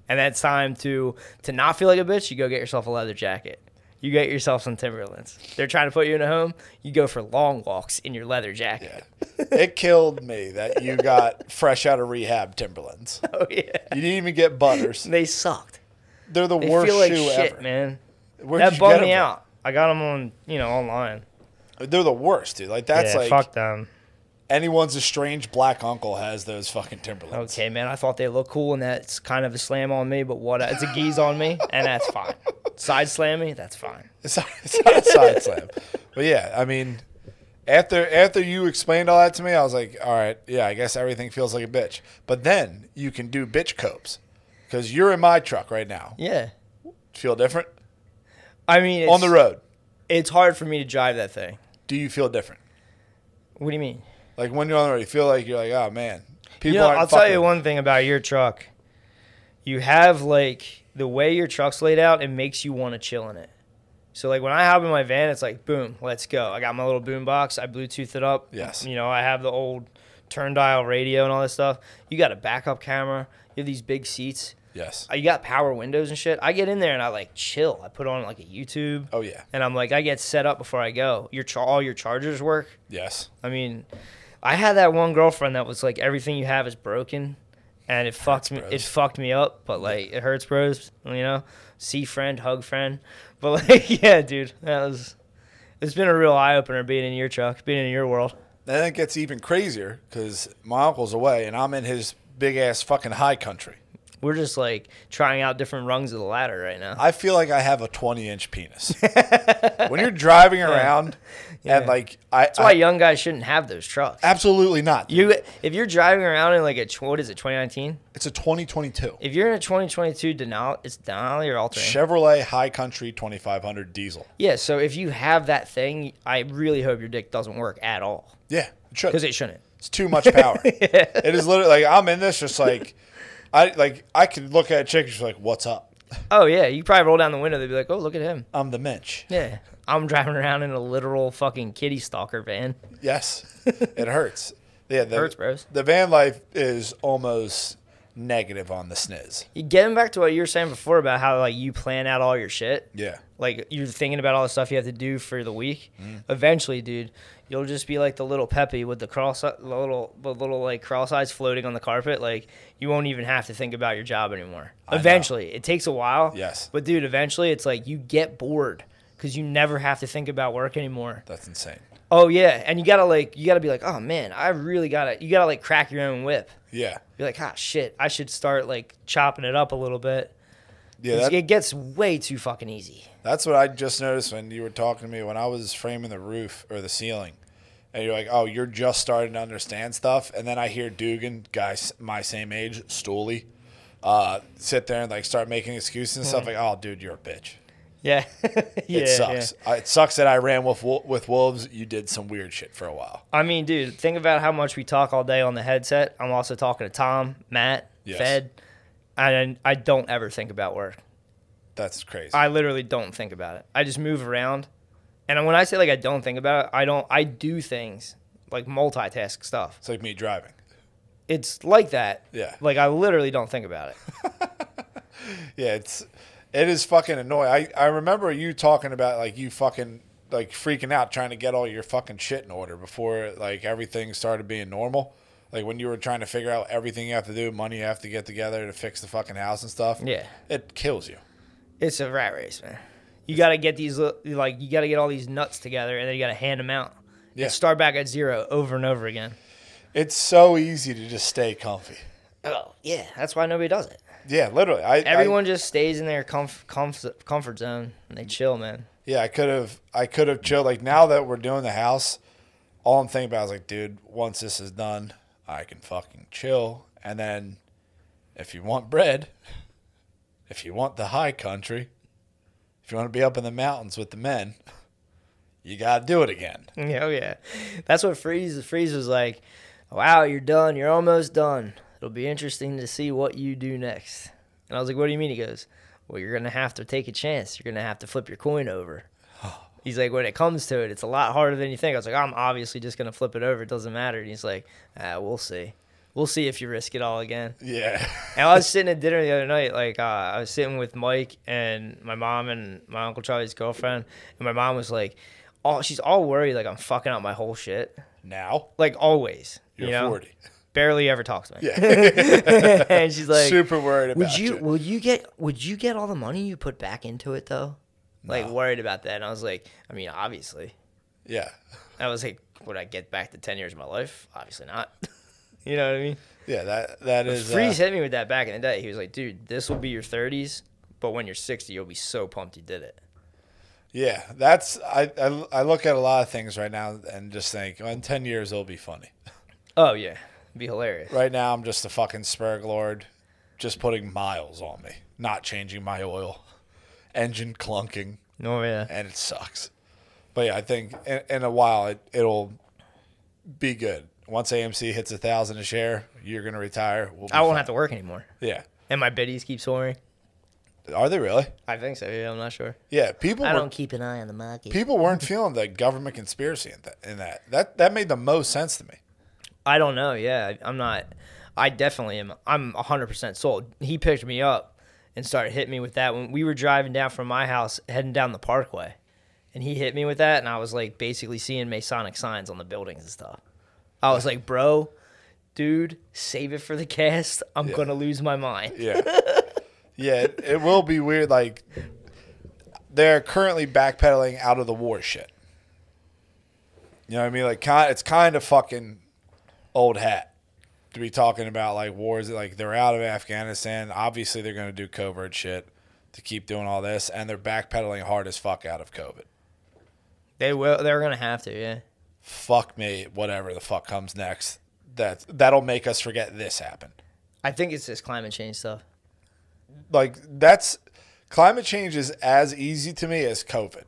And that's time to to not feel like a bitch. You go get yourself a leather jacket. You get yourself some Timberlands. They're trying to put you in a home. You go for long walks in your leather jacket. it killed me that you got fresh out of rehab Timberlands. (laughs) Oh yeah. You didn't even get butters. They sucked. They're the They worst feel like shoe shit, ever. man. Where'd that bummed me out. I got them on, you know, online. They're the worst, dude. Like that's Yeah, like fuck them. Anyone's estranged black uncle has those fucking Timberlands. Okay, man. I thought they looked cool, and that's kind of a slam on me. But what? It's a geese on me, and that's fine. Side slam me, that's fine. (laughs) It's not, it's not a side slam. But yeah, I mean, after after you explained all that to me, I was like, all right, yeah, I guess everything feels like a bitch. But then you can do bitch copes because you're in my truck right now. Yeah. Feel different I mean, on the road. It's hard for me to drive that thing. Do you feel different? What do you mean? Like when you're on the road, you feel like you're like, oh man, people you know, I'll tell you one thing about your truck. You have like the way your truck's laid out, it makes you want to chill in it. So like when I hop in my van, it's like boom, let's go. I got my little boom box. I Bluetooth it up. Yes. You know, I have the old turn dial radio and all this stuff. You got a backup camera. You have these big seats. Yes. Uh, You got power windows and shit. I get in there and I like chill. I put on like a YouTube. Oh yeah. And I'm like, I get set up before I go. Your char- all your chargers work. Yes. I mean, I had that one girlfriend that was like, everything you have is broken, and it fucked me. It fucked me up, but like it hurts, bros. You know, see friend, hug friend. (laughs) But like, yeah, dude, that was. It's been a real eye opener being in your truck, being in your world. Then it gets even crazier because my uncle's away and I'm in his big ass fucking high country. We're just like trying out different rungs of the ladder right now. I feel like I have a 20 inch penis. (laughs) when you're driving around and Yeah. like I, That's why young guys shouldn't have those trucks. Absolutely not. You, if you're driving around in like a what is it, 2019? It's a 2022 If you're in a 2022 Denali, it's Denali or All-Terrain. Chevrolet High Country 2500 diesel. Yeah, so if you have that thing, I really hope your dick doesn't work at all. Yeah, it should. Because it shouldn't. It's too much power. (laughs) It is literally like I'm in this just like I like I could look at a chick and she's like, "What's up?" Oh yeah, you probably roll down the window. They'd be like, "Oh, look at him." I'm the Mitch. Yeah, I'm driving around in a literal fucking kitty stalker van. Yes, (laughs) it hurts. Yeah, the, Hurts, bros. The van life is almost negative on the sniz. You getting back to what you were saying before about how like you plan out all your shit. Yeah. Like you're thinking about all the stuff you have to do for the week. Mm. Eventually, dude, you'll just be like the little Peppy with the cross, the little, the little like cross eyes floating on the carpet. Like you won't even have to think about your job anymore. I know. Eventually, it takes a while. Yes. But dude, eventually, it's like you get bored because you never have to think about work anymore. That's insane. Oh yeah, and you gotta like you gotta be like, oh man, I really gotta you gotta like crack your own whip. Yeah. Be like, ah shit, I should start like chopping it up a little bit. Yeah, that- it gets way too fucking easy. That's what I just noticed when you were talking to me when I was framing the roof or the ceiling. And you're like, oh, you're just starting to understand stuff. And then I hear Dugan, guys my same age, Stooley, uh, sit there and like start making excuses and stuff. Mhm. Like, oh, dude, you're a bitch. (laughs) Yeah, yeah, it sucks. I, it sucks that I ran with with wolves. You did some weird shit for a while. I mean, dude, think about how much we talk all day on the headset. I'm also talking to Tom, Matt, Yes. Fed, and I don't ever think about work. That's crazy. I literally don't think about it. I just move around, and when I say like I don't think about it, I don't. I do things like multitask stuff. It's like me driving. It's like that. Yeah. Like I literally don't think about it. (laughs) Yeah, it's it is fucking annoying. I, I remember you talking about like you fucking like freaking out trying to get all your fucking shit in order before like everything started being normal. Like when you were trying to figure out everything you have to do, money you have to get together to fix the fucking house and stuff. Yeah. It kills you. It's a rat race, man. You got to get these li- like you got to get all these nuts together, and then you got to hand them out. Yeah. Start back at zero over and over again. It's so easy to just stay comfy. Oh yeah, that's why nobody does it. Yeah, literally. I Everyone just stays in their comf- comf- comfort zone and they chill, man. Yeah, I could have I could have chilled. Like now that we're doing the house, all I'm thinking about is like, dude, once this is done, I can fucking chill. And then if you want bread, if you want the high country, if you want to be up in the mountains with the men, you gotta do it again. Yeah, (laughs) oh yeah, that's what Freeze. Freeze was like, "Wow, you're done. You're almost done. It'll be interesting to see what you do next." And I was like, "What do you mean?" He goes, "Well, you're gonna have to take a chance. You're gonna have to flip your coin over." (sighs) He's like, "When it comes to it, it's a lot harder than you think." I was like, "I'm obviously just gonna flip it over. It doesn't matter." And he's like, "Ah, we'll see." We'll see if you risk it all again. Yeah. And I was sitting at dinner the other night, like uh, I was sitting with Mike and my mom and my uncle Charlie's girlfriend, and my mom was like, "Oh, she's all worried like I'm fucking up my whole shit." Now, like always, You're you know? 40. Barely ever talks to me. Yeah. (laughs) and she's like, Super worried Would about you? you." Would you get? Would you get all the money you put back into it though? Like worried about that, and I was like, I mean, obviously. Yeah. I was like, would I get back to ten years of my life? Obviously not. (laughs) you know what I mean? Yeah, that that is. Freeze uh, hit me with that back in the day. He was like, dude, this will be your 30s, but when you're 60, you'll be so pumped you did it. Yeah, that's I, I I look at a lot of things right now and just think, oh, in ten years it'll be funny. (laughs) Oh yeah, It'd be hilarious. Right now I'm just a fucking spurg lord, just putting miles on me, not changing my oil, engine clunking. Oh yeah, and it sucks. But yeah, I think in, in a while it it'll be good. Once AMC hits a thousand a share, you're gonna retire. We'll I won't fine. have to work anymore. Yeah. And my biddies keep soaring. Are they really? I think so. Yeah, I'm not sure. Yeah, people. I were- don't keep an eye on the market. People weren't feeling the government conspiracy in that. In that, that that made the most sense to me. I don't know. Yeah, I'm not. I definitely am. I'm 100% sold. He picked me up and started hitting me with that when we were driving down from my house, heading down the parkway. And he hit me with that, and I was like basically seeing Masonic signs on the buildings and stuff. I was like, bro, dude, save it for the cast. I'm going to lose my mind. Yeah. yeah, it, it will be weird. Like they're currently backpedaling out of the war shit. You know what I mean? Like, it's kind of fucking old hat to be talking about like wars. Like they're out of Afghanistan. Obviously, they're going to do covert shit to keep doing all this, and they're backpedaling hard as fuck out of COVID. They will. They're going to have to, yeah. Fuck me, whatever the fuck comes next. That that'll make us forget this happened. I think it's just climate change stuff. Like that's climate change is as easy to me as COVID.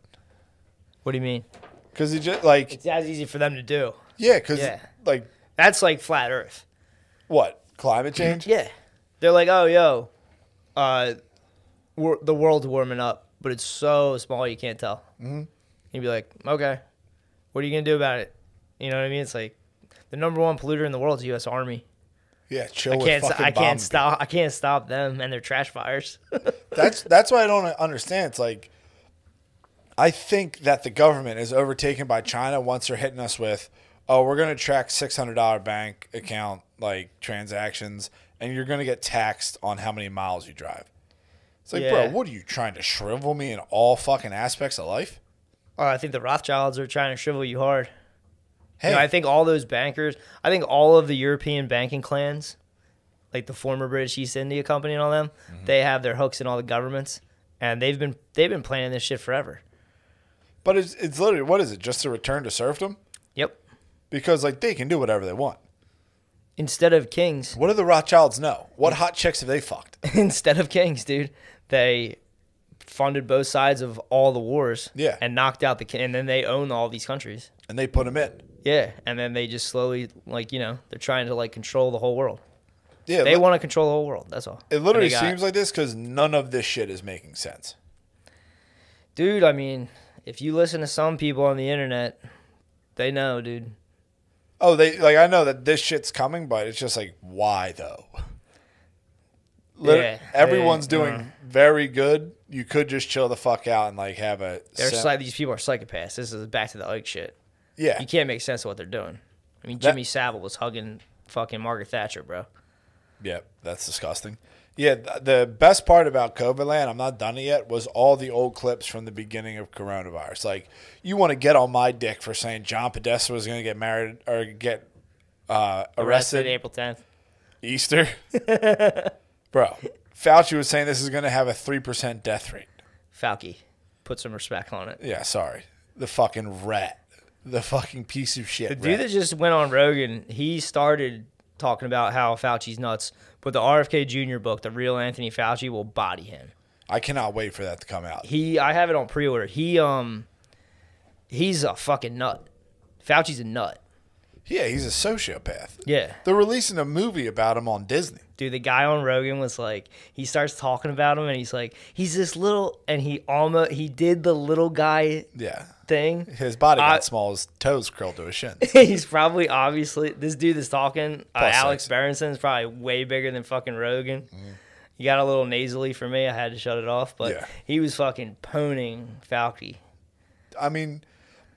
What do you mean? Because it just like It's as easy for them to do. Yeah, because Yeah. like That's like flat Earth. what climate change? Yeah. They're like, oh, yo, uh, the world's warming up, but it's so small you can't tell. Mhm. You'd be like, okay, what are you gonna do about it? You know what I mean? It's like the number one polluter in the world is the U.S. Army. Yeah, chill I with can't. I can't stop. I can't stop them and their trash fires. (laughs) That's that's why I don't understand. It's like I think that the government is overtaken by China once they're hitting us with, oh, we're going to track six hundred dollar bank account like transactions, and you're going to get taxed on how many miles you drive. It's like, Yeah. bro, what are you trying to shrivel me in all fucking aspects of life? Oh, I think the Rothschilds are trying to shrivel you hard. Hey. You know, I think all those bankers, I think all of the European banking clans, like the former British East India Company and all them, Mm-hmm. they have their hooks in all the governments, and they've been they've been planning this shit forever. But it's it's literally what is it? Just a return to serfdom? Because like they can do whatever they want. Instead of kings, What do the Rothschilds know? What hot chicks have they fucked? (laughs) instead of kings, dude, they funded both sides of all the wars. Yeah. and knocked out the king, and then they own all these countries. And they put them in. Yeah, and then they just slowly, like you know, they're trying to like control the whole world. Yeah, they li- want to control the whole world. That's all. It And literally they got- seems like this because none of this shit is making sense. dude. I mean, if you listen to some people on the internet, they know, dude. Oh, they like I know that this shit's coming, but it's just like why though? Yeah, everyone's they- doing uh. very good. You could just chill the fuck out and like have a They're psy- these people are psychopaths. This is back to the Ike shit. Yeah. you can't make sense of what they're doing. I mean, That- Jimmy Savile was hugging fucking Margaret Thatcher, bro. Yep, that's disgusting. Yeah, the best part about COVID land, I'm not done it yet, was all the old clips from the beginning of coronavirus. Like, you want to get on my dick for saying John Podesta was going to get married or get uh, arrested, April 10th. Easter. (laughs) Bro, Fauci was saying this is going to have a 3% death rate. Fauci, put some respect on it. Yeah, sorry. The fucking rat. The fucking piece of shit. The dude that just went on Rogan, he started talking about how Fauci's nuts, but the RFK Jr. book, The Real Anthony Fauci, will body him. I cannot wait for that to come out. He, I have it on pre-order. He, um, he's a fucking nut. Fauci's a nut. Yeah, he's a sociopath. Yeah. They're releasing a movie about him on Disney. Dude, the guy on Rogan was like, he starts talking about him, and he's like, he's this little, and he almost he did the little guy Yeah. Thing. His body got I- small, his toes curled to his shin. (laughs) he's probably obviously this dude that's talking. Uh, Alex. Berenson is probably way bigger than fucking Rogan. He got a little nasally for me. I had to shut it off, but Yeah. he was fucking poning Falky. I mean,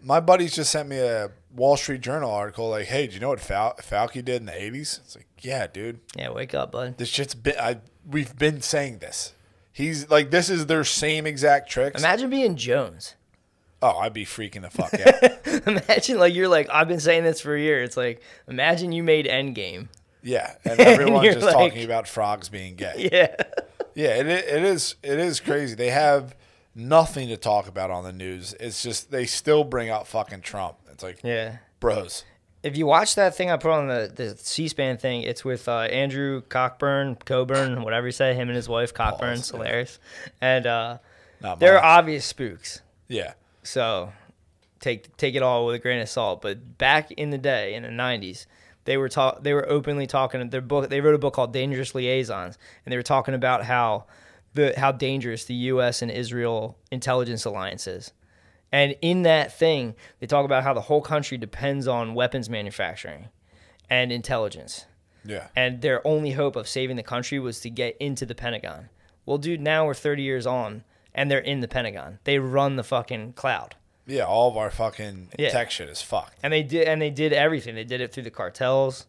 my buddies just sent me a Wall Street Journal article like, "Hey, do you know what Fal- Falky did in the '80s?" It's like, "Yeah, dude. Yeah, wake up, bud. This shit's been. I we've been saying this. He's like, this is their same exact tricks. Imagine being Jones. Oh, I'd be freaking the fuck out. (laughs) imagine like you're like I've been saying this for a year. It's like imagine you made Endgame. Yeah, and everyone's (laughs) you're just like- talking about frogs being gay. (laughs) Yeah. Yeah, it, it is it is crazy. They have nothing to talk about on the news. It's just they still bring out fucking Trump. It's like, Yeah. bros. If you watch that thing I put on the, the C-SPAN thing, it's with uh, Andrew Cockburn, Coburn, whatever you say, him and his wife Cockburn's hilarious, and uh, they're obvious spooks. Yeah. So take take it all with a grain of salt. But back in the day, in the '90s, they were talk they were openly talking. Their book they wrote a book called Dangerous Liaisons, and they were talking about how the how dangerous the U.S. and Israel intelligence alliance is. And in that thing, they talk about how the whole country depends on weapons manufacturing and intelligence. Yeah. And their only hope of saving the country was to get into the Pentagon. Well, dude, now we're 30 years on and they're in the Pentagon. They run the fucking cloud. Yeah, all of our fucking Yeah. tech shit is fucked. And they did and they did everything. They did it through the cartels.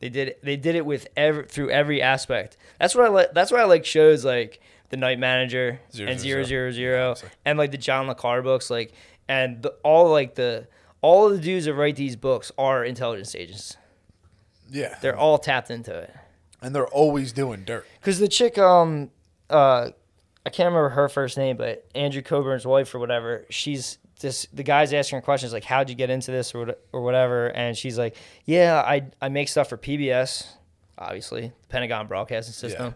They did they did it with every through every aspect. That's what I like that's why I like shows like The Night Manager Zero, and zero, Zero Zero Zero and like the John Le Carre books like and the, all like the all of the dudes that write these books are intelligence agents. Yeah. They're all tapped into it. And they're always doing dirt. Because the chick, um, uh, I can't remember her first name, but Andrew Coburn's wife or whatever, she's this. The guy's asking her questions like, "How'd you get into this?" or or whatever, and she's like, "Yeah, I I make stuff for PBS, obviously, Pentagon Broadcasting System,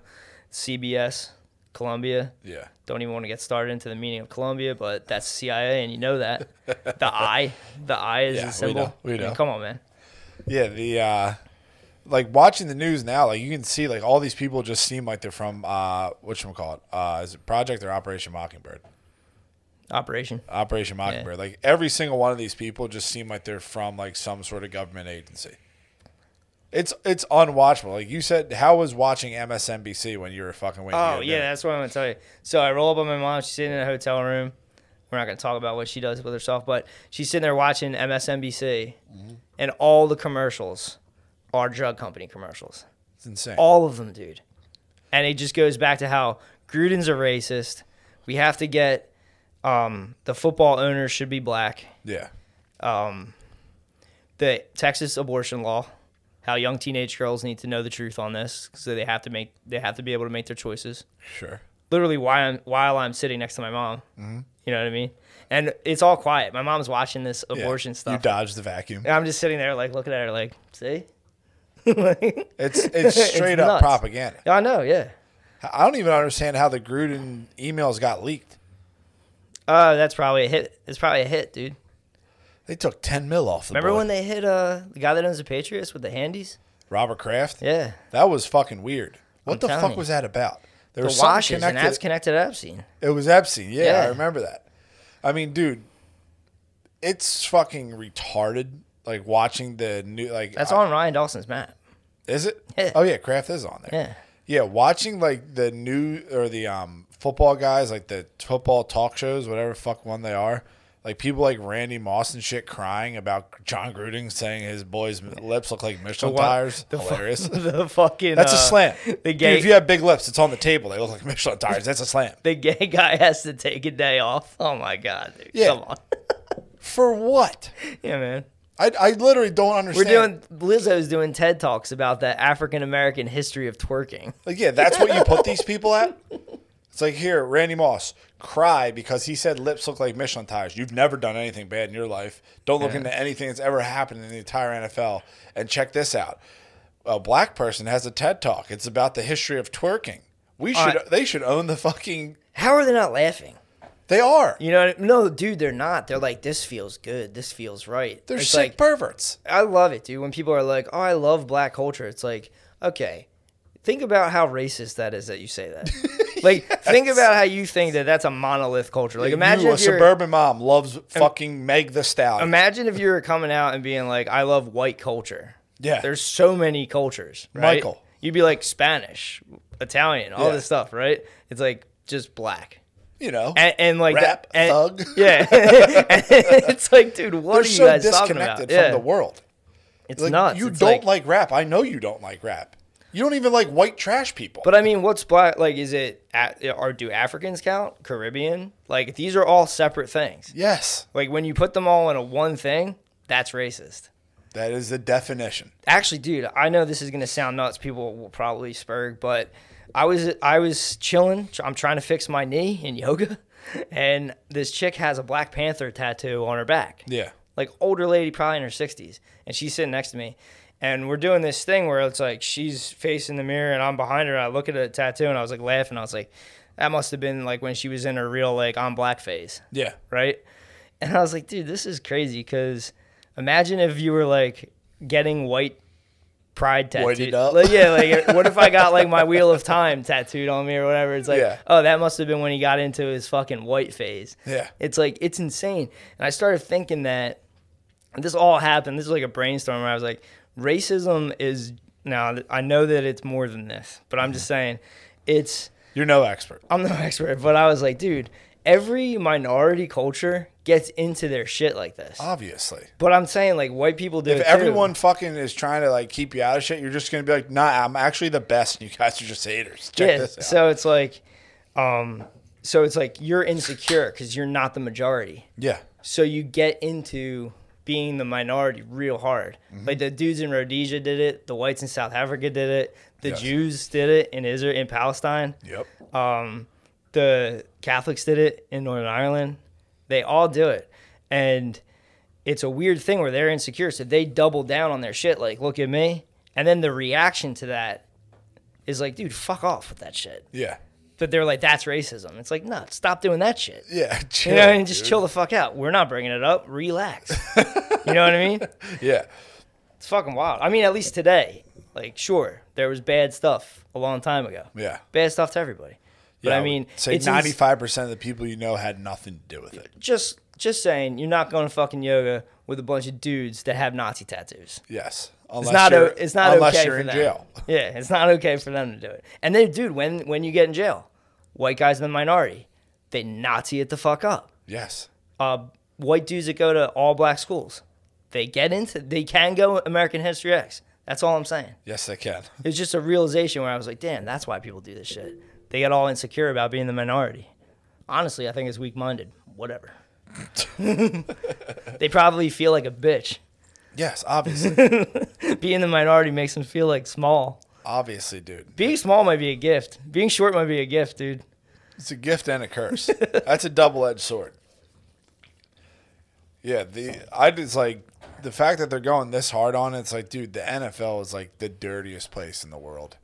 CBS, Columbia. Yeah. Don't even want to get started into the meaning of Columbia, but that's CIA, and you know that. the I, the I is (laughs) Yeah, a we symbol. know, we I mean, know. come on, man. Yeah, the uh like watching the news now, like you can see like all these people just seem like they're from uh what call it? Uh is it Project or Operation Mockingbird? Operation. Operation Mockingbird. Like every single one of these people just seem like they're from like some sort of government agency. It's it's unwatchable. Like you said, how was watching MSNBC when you were fucking waiting? Oh yeah, that's what I'm gonna tell you. So I roll up on my mom. She's sitting in a hotel room. We're not gonna talk about what she does with herself, but she's sitting there watching MSNBC, Mm-hmm. and all the commercials are drug company commercials. It's insane. All of them, dude. And it just goes back to how Gruden's a racist. We have to get um, the football owners should be black. Yeah. Um, the Texas abortion law, how young teenage girls need to know the truth on this, so they have to make they have to be able to make their choices Sure. literally while I'm while I'm sitting next to my mom. Mhm. You know what I mean? And it's all quiet. My mom's watching this Yeah, abortion You stuff. dodged the vacuum. And I'm just sitting there like looking at her like, see? (laughs) It's it's straight up nuts. propaganda. I know, yeah. I don't even understand how the Gruden emails got leaked. Uh, that's probably a hit. It's probably a hit, dude. They took ten mil off the Remember boy. when they hit uh the guy that owns the Patriots with the handies? Robert Kraft? Yeah. That was fucking weird. What I'm the fuck you. was that about? There the was washes, and connected- that's connected to Epstein. It was Epstein. Yeah, I remember that. I mean, dude, it's fucking retarded. Like watching the new like That's I- on Ryan Dawson's map. Is it? Yeah. Oh yeah, Kraft is on there. Yeah. Yeah, watching like the new or the um football guys, like the football talk shows, whatever fuck one they are. Like people like Randy Moss and shit crying about Jon Gruden saying his boy's lips look like Michelin what- tires. the Hilarious. (laughs) the fucking, That's a uh, slam. the Dude, gay- if you have big lips, it's on the table. They look like Michelin tires. That's a slam. (laughs) The gay guy has to take a day off. Oh my god, dude. Yeah. Come on. (laughs) For what? Yeah, man. I, I literally don't understand. We're doing Lizzo's doing TED talks about the African American history of twerking. Like, yeah, that's what you put these (laughs) people at. It's like here, Randy Moss cry because he said lips look like Michelin tires. You've never done anything bad in your life. Don't look Yeah. into anything that's ever happened in the entire NFL. And check this out: a black person has a TED talk. It's about the history of twerking. We All should. right. They should own the fucking. How are they not laughing? They are. You know, no, dude, they're not. They're like, this feels good. This feels right. They're It's sick like, perverts. I love it, dude. When people are like, "Oh, I love black culture," it's like, okay, think about how racist that is that you say that. (laughs) Like, think about how you think that that's a monolith culture. Like, imagine you, a suburban mom loves fucking Meg the Stallion. imagine if you were coming out and being like, "I love white culture." Yeah. there's so many cultures. Right? Michael. you'd be like Spanish, Italian, all Yeah. this stuff, right? It's like just black. You know, And, and like rap, and, thug. (laughs) yeah. (laughs) It's like, dude, what They're are you so guys talking disconnected about? from the world. It's Like, nuts. You It's don't like- like, rap. I know you don't like rap. You don't even like white trash people. But I mean, what's black? Like, is it or do Africans count? Caribbean? Like, these are all separate things. yes, Like, when you put them all in a one thing, that's racist. that is the definition. Actually, dude, I know this is gonna sound nuts. People will probably spurg, but I was I was chilling. I'm trying to fix my knee in yoga, (laughs) and this chick has a Black Panther tattoo on her back. Yeah. like older lady, probably in her 60s, and she's sitting next to me. And we're doing this thing where it's like she's facing the mirror and I'm behind her. And I look at a tattoo and I was like laughing. I was like, that must have been like when she was in her real like I'm black phase, Yeah. right? And I was like, dude, this is crazy because imagine if you were like getting white pride tattooed. Up. Like, yeah, like what if I got like my wheel of time tattooed on me or whatever? It's like, Yeah. oh, that must have been when he got into his fucking white phase. Yeah. It's like it's insane. And I started thinking that this all happened. This is like a brainstorm where I was like, racism is now I know that it's more than this, but I'm just mm-hmm. saying it's You're no expert. I'm no (laughs) expert, but I was like, dude, every minority culture gets into their shit like this. Obviously. But I'm saying like white people do If it too. everyone fucking is trying to like keep you out of shit, you're just gonna be like, nah, I'm actually the best, and you guys are just haters. (laughs) Check yeah, this out. so it's like, um, so it's like you're insecure because you're not the majority. yeah. So you get into being the minority real hard. Mm-hmm. Like the dudes in Rhodesia did it, the whites in South Africa did it, the Yes. Jews did it in Israel in Palestine. Yep. Um, the Catholics did it in Northern Ireland. They all do it. And it's a weird thing where they're insecure. So they double down on their shit, like, look at me. And then the reaction to that is like, dude, fuck off with that shit. Yeah. But they're like, that's racism. It's like, no, stop doing that shit. Yeah. you chill, know, and just dude. chill the fuck out. We're not bringing it up. Relax. (laughs) you know what I mean? Yeah. It's fucking wild. I mean, at least today, like, sure, there was bad stuff a long time ago. Yeah. Bad stuff to everybody. But Yeah, I mean, say ninety five percent of the people you know had nothing to do with it. just just saying, you're not going to fucking yoga with a bunch of dudes that have Nazi tattoos. Yes. It's not. you're- It's not unless okay you're for in them. jail. (laughs) Yeah, it's not okay for them to do it. And then, dude, when when you get in jail, white guys in the minority, they Nazi it the fuck up. Yes. Uh, white dudes that go to all black schools, they get into. They can go American History X. That's all I'm saying. Yes, they can. It was just a realization where I was like, damn, that's why people do this shit. They get all insecure about being the minority. Honestly, I think it's weak minded. Whatever. (laughs) they probably feel like a bitch. Yes, obviously. (laughs) Being the minority makes them feel like small. obviously, dude. Being small might be a gift. Being short might be a gift, dude. It's a gift and a curse. (laughs) That's a double edged sword. Yeah, the I just like the fact that they're going this hard on it, it's like, dude, the NFL is like the dirtiest place in the world.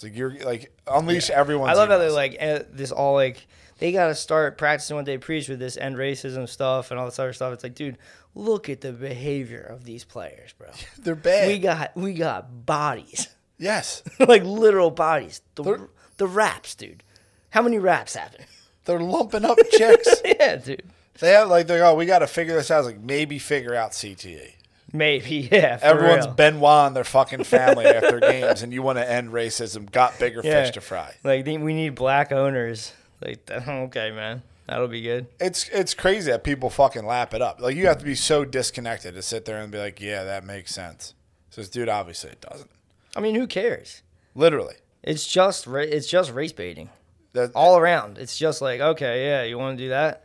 It's like you're like unleash everyone. I love how they're like eh, this all like they got to start practicing what they preach with this end racism stuff and all this other stuff. It's like, dude, look at the behavior of these players, bro. (laughs) They're bad. We got we got bodies. Yes. (laughs) like literal bodies. The, the raps, dude. How many raps happen? (laughs) They're lumping up chicks. yeah, dude. They have like they're oh, we got to figure this out. It's like maybe figure out CTE. Maybe, (laughs) yeah. Everyone's real. Benoit and their fucking family after (laughs) games, and you want to end racism. Got bigger Yeah. fish to fry. Like we need black owners. Like that- (laughs) okay, man, that'll be good. It's it's crazy that people fucking lap it up. Like you have to be so disconnected to sit there and be like, yeah, that makes sense. Says, dude, obviously it doesn't. I mean, who cares? Literally. It's just ra- it's just race baiting. That- all around. It's just like okay, yeah, you want to do that?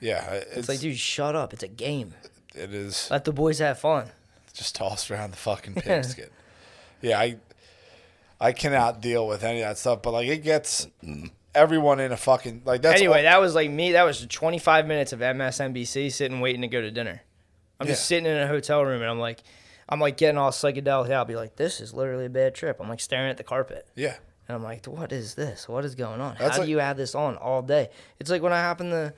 Yeah, It's, it's, like, dude, shut up. It's a game. It is Let the boys have fun. just toss around the fucking pigskin. (laughs) yeah, I I cannot deal with any of that stuff. But like it gets everyone in a fucking like that's anyway, all- that was like me. That was 25 minutes of MSNBC sitting waiting to go to dinner. I'm just Yeah. sitting in a hotel room and I'm like, I'm like getting all psychedelic. I'll be like, this is literally a bad trip. I'm like staring at the carpet. yeah. And I'm like, what is this? What is going on? That's How like- do you have this on all day? It's like when I hop in the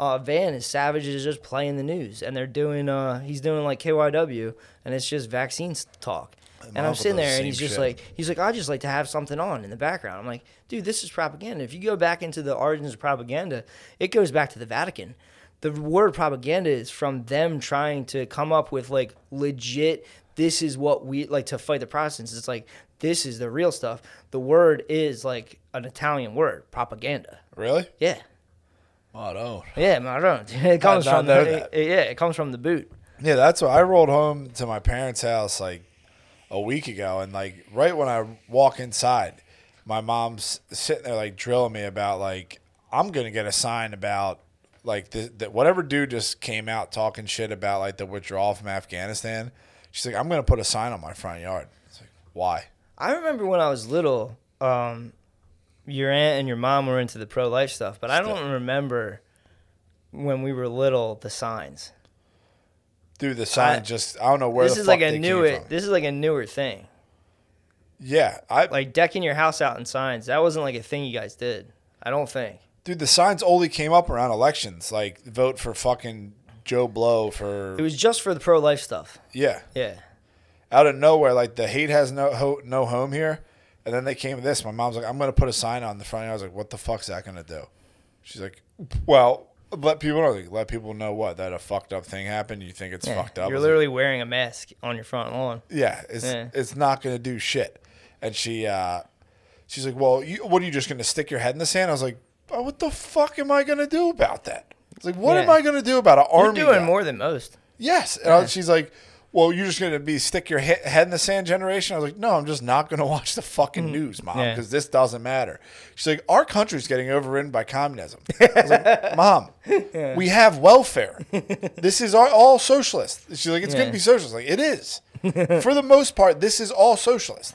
uh, van, is Savage is just playing the news, and they're doing, uh, he's doing like KYW, and it's just vaccines talk. And I'm sitting there, and he's just shit. like, he's like, I just like to have something on in the background. I'm like, dude, this is propaganda. If you go back into the origins of propaganda, it goes back to the Vatican. The word propaganda is from them trying to come up with like legit. This is what we like to fight the Protestants. It's like this is the real stuff. The word is like an Italian word, propaganda. Really? Yeah, (laughs) I don't. yeah, Maron. It comes from the, that. yeah, it comes from the boot. Yeah, that's what I rolled home to my parents' house like a week ago, and like right when I walk inside, my mom's sitting there like drilling me about like I'm gonna get a sign about like the, the whatever dude just came out talking shit about like the withdrawal from Afghanistan. She's like, I'm gonna put a sign on my front yard. It's like, why? I remember when I was little, um, your aunt and your mom were into the pro life stuff, but I don't remember when we were little the signs. Dude, the sign I- just I don't know where this is like a newer. This is like a newer thing. Yeah, I like decking your house out in signs. That wasn't like a thing you guys did. I don't think. Dude, the signs only came up around elections, like vote for fucking Joe Blow for It was just for the pro life stuff. yeah. Yeah. out of nowhere, like the hate has no ho- no home here. And then they came to this. My mom's like, I'm gonna put a sign on the front. I was like, what the fuck's that gonna do? She's like, well, let people know. Like, let people know what that a fucked up thing happened. You think it's Yeah, fucked up? You're was like, literally wearing a mask on your front lawn. yeah, it's Yeah. it's not gonna do shit. And she uh, she's like, well, you, what are you just gonna stick your head in the sand? I was like, oh, what the fuck am I gonna do about that? It's like, what am I gonna do about an army? You're doing guy? more than most. Yes. And she's like, well, you're just going to be stick your he- head in the sand generation. I was like, no, I'm just not going (laughs) to watch the fucking news, mom, Mm. Yeah. because this doesn't matter. She's like, our country's getting overridden by communism. (laughs) I was like, mom, we have welfare. This is all, all socialist. She's like, it's going to be socialist. Like, it is. For the most part, this is all socialist.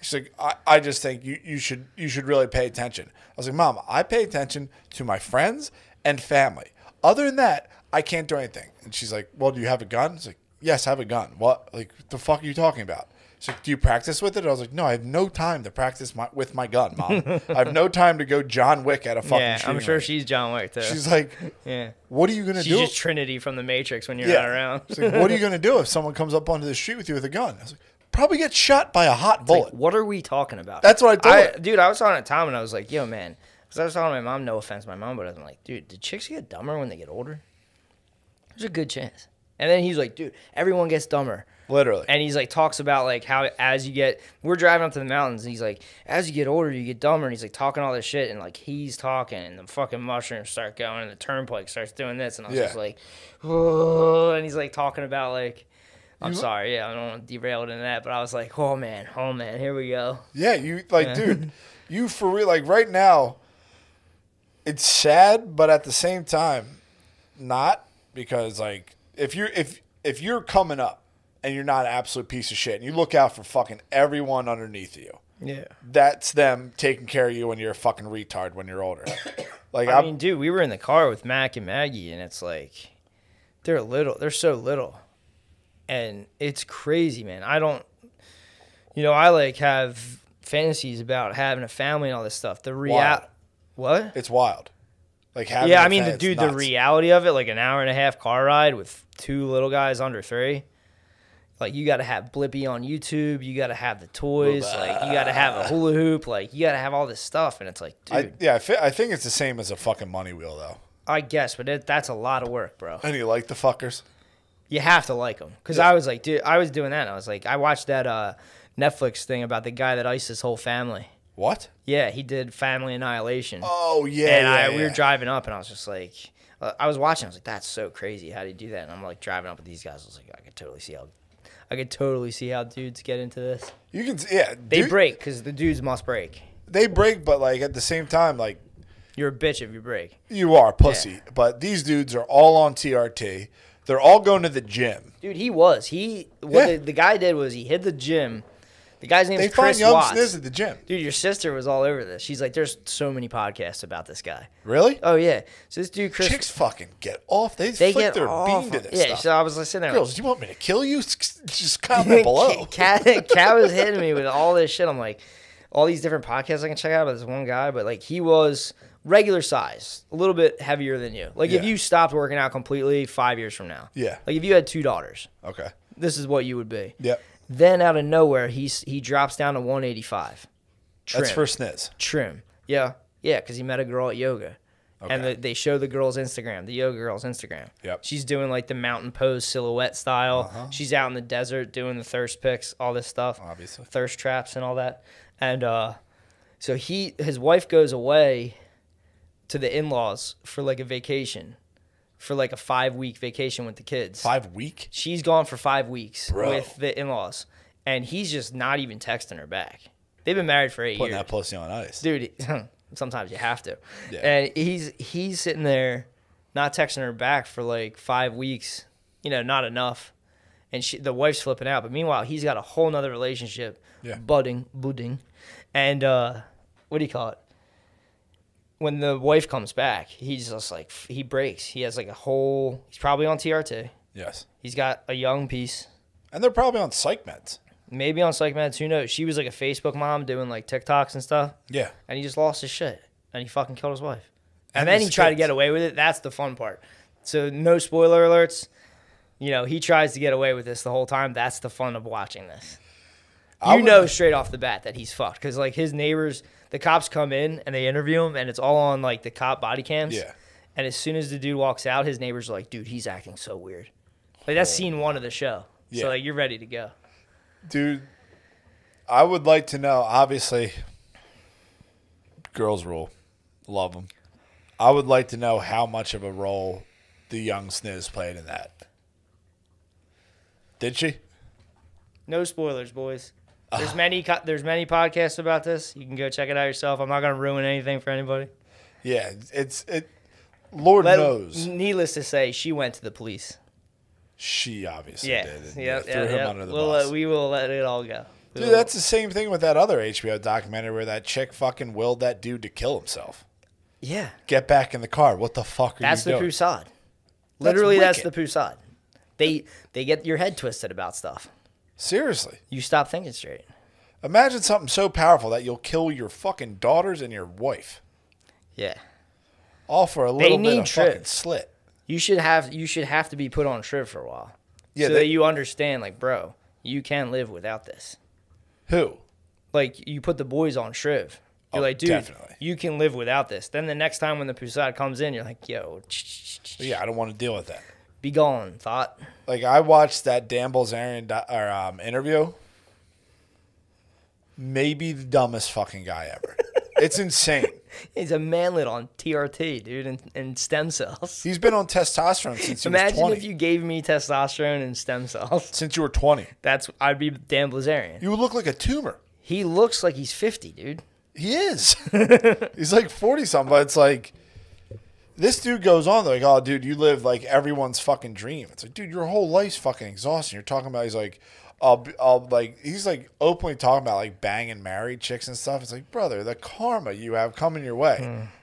She's like, I, I just think you, you should you should really pay attention. I was like, Mom, I pay attention to my friends and family. Other than that, I can't do anything. And she's like, Well, do you have a gun? It's like, Yes, I have a gun. What? Like, the fuck are you talking about? She's like, Do you practice with it? I was like, No, I have no time to practice my, with my gun, Mom. I have no time to go John Wick at a fucking. Yeah, I'm sure range." she's John Wick too. She's like, yeah. What are you gonna She's do? She's just Trinity from the Matrix when you're not around. She's like, what are you gonna do if someone comes up onto the street with you with a gun? I was like, Probably get shot by a hot Like, bullet. what are we talking about? That's what I told. Dude, I was talking to Tom and I was like, yo, man. Because I was talking to my mom, no offense, my mom, but I'm like, dude, do chicks get dumber when they get older? There's a good chance. And then he's like, dude, everyone gets dumber. Literally. And he's like, talks about like how as you get, we're driving up to the mountains, and he's like, as you get older, you get dumber. And he's like talking all this shit, and like he's talking, and the fucking mushrooms start going, and the turnpike starts doing this, and I was Yeah. just like, oh, and he's like talking about like, I'm You- sorry, yeah, I don't want to derail it into that, but I was like, oh man, oh man, here we go. Yeah, you like, Yeah. dude, (laughs) you for real. Like right now, it's sad, but at the same time, not because like if you're if if you're coming up and you're not an absolute piece of shit, and you look out for fucking everyone underneath you. Yeah. That's them taking care of you when you're a fucking retard when you're older. (coughs) Like I I'm- mean, dude, we were in the car with Mac and Maggie, and it's like they're little. They're so little, and it's crazy, man. I don't, you know, I like have fantasies about having a family and all this stuff. The real, Wild. what? It's wild. Like having yeah, I mean, the dude, the reality of it, like an hour and a half car ride with two little guys under three. Like you got to have Blippi on YouTube. You got to have the toys. Like you got to have a hula hoop. Like you got to have all this stuff, and it's like, dude, I, yeah, I, fi- I think it's the same as a fucking money wheel though. I guess, but it, that's a lot of work, bro. And you like the fuckers? You have to like them because Yeah. I was like, dude, I was doing that. And I was like, I watched that uh, Netflix thing about the guy that iced his whole family. What? Yeah, he did Family Annihilation. Oh yeah, and yeah, I, we were driving up, and I was just like, uh, I was watching. I was like, that's so crazy. How do you do that? And I'm like driving up with these guys. I was like, I could totally see how, I could totally see how dudes get into this. You can, yeah, They dude- break because the dudes must break. They break, but like at the same time, like You're a bitch if you break. you are pussy. But these dudes are all on TRT. They're all going to the gym. Dude, he was. He what Yeah. the, the guy did was he hit the gym. The guy's name They is Chris young Watts. sniz at the gym. Dude, your sister was all over this. She's like, "There's so many podcasts about this guy." Really? Oh yeah. So this dude, Chris, Chicks fucking get off. They, they flick get their off. beam to this yeah. stuff. So I was like, sitting there. like, Girls, do you want me to kill you? Just comment (laughs) below. Cat, Cat was hitting me with all this shit. I'm like, all these different podcasts I can check out about this one guy, but like he was regular size, a little bit heavier than you. Like if you stopped working out completely five years from now. Yeah. Like if you had two daughters, Okay. this is what you would be. Yep. Then out of nowhere, he's he drops down to 185. That's Trim. for sniz. Trim. Yeah. Yeah, because he met a girl at yoga. And the, they show the girl's Instagram, the yoga girl's Instagram. Yep. She's doing like the mountain pose silhouette style. Uh-huh. She's out in the desert doing the thirst picks, all this stuff. Obviously. Thirst traps and all that. And uh, so he his wife goes away to the in laws for like a vacation. For like a five week vacation with the kids. Five week? She's gone for five weeks Bro. with the in laws. And he's just not even texting her back. They've been married for eight Putting years Putting that pussy on ice. dude. (laughs) sometimes you have to. Yeah. And he's he's sitting there, not texting her back for like five weeks. You know, not enough. And she, the wife's flipping out. But meanwhile, he's got a whole nother relationship, Yeah. budding, budding, and uh, what do you call it? When the wife comes back, he's just like he breaks. He has like a whole. He's probably on TRT. Yes. He's got a young piece. And they're probably on psych meds. Maybe on psych meds. Who knows? She was like a Facebook mom doing like TikToks and stuff. Yeah. And he just lost his shit. And he fucking killed his wife. And, And then he tried to get away with it. That's the fun part. So no spoiler alerts. You know, he tries to get away with this the whole time. That's the fun of watching this. I You know straight off the bat that he's fucked because like his neighbors, the cops come in and they interview him, and it's all on like the cop body cams. Yeah. And as soon as the dude walks out, his neighbors are like, "Dude, he's acting so weird." Like that's scene one of the show. Yeah. So like you're ready to go. Dude, I would like to know, obviously, girls rule. Love them. I would like to know how much of a role the young Sniz played in that. Did she? No spoilers, boys. Ah. There's many co- there's many podcasts about this. You can go check it out yourself. I'm not gonna ruin anything for anybody. Yeah, it's it. Lord Let- knows Needless to say, she went to the police. she obviously Yeah, did. and yeah, threw yeah, him yeah. under the We'll, bus. uh, we will let it all go. We Dude, that's the same thing with that other HBO documentary where that chick fucking willed that dude to kill himself. yeah. Get back in the car. What the fuck are That's you the doing? Literally, that's the wicked. They they get your head twisted about stuff. Seriously. You stop thinking straight. Imagine something so powerful that you'll kill your fucking daughters and your wife. Yeah. All for a little bit of fucking slit. You should have you should have to be put on Triv for a while. Yeah, so they- that you understand, like, bro, you can't live without this. Who? Like, you put the boys on Shriv. You're Oh, like, dude, definitely. you can live without this. Then the next time when the Pusad comes in, you're like, yo, Yeah, I don't want to deal with that. Be gone, thought. Like I watched that Dan Bilzerian or, um, interview. Maybe the dumbest fucking guy ever. (laughs) it's insane. He's a manlet on TRT, dude, and, and stem cells. He's been on testosterone since he Imagine was 20. if you gave me testosterone and stem cells. Since you were 20. That's I'd be Dan Bilzerian. You would look like a tumor. He looks like he's 50, dude. He is. (laughs) He's like 40 something, but it's like this dude goes on like, oh, dude, you live like everyone's fucking dream. It's like, dude, your whole life's fucking exhausting. You're talking about, he's like, I'll, be- I'll like, he's like openly talking about like banging married chicks and stuff. It's like, brother, the karma you have coming your way.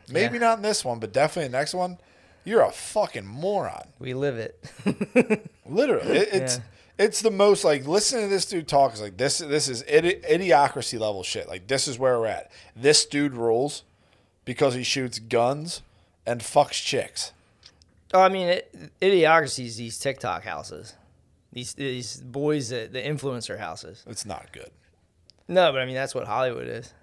Hmm. Maybe not in this one, but definitely the next one. You're a fucking moron. We live it. (laughs) Literally, it, it's Yeah. it's the most like listening to this dude talk is like this. This is idi- idiocracy level shit. Like this is where we're at. This dude rules because he shoots guns and fucks chicks. Oh, I mean, it, idiocracy is these TikTok houses, these these boys, that the influencer houses. It's not good. No, but I mean that's what Hollywood is.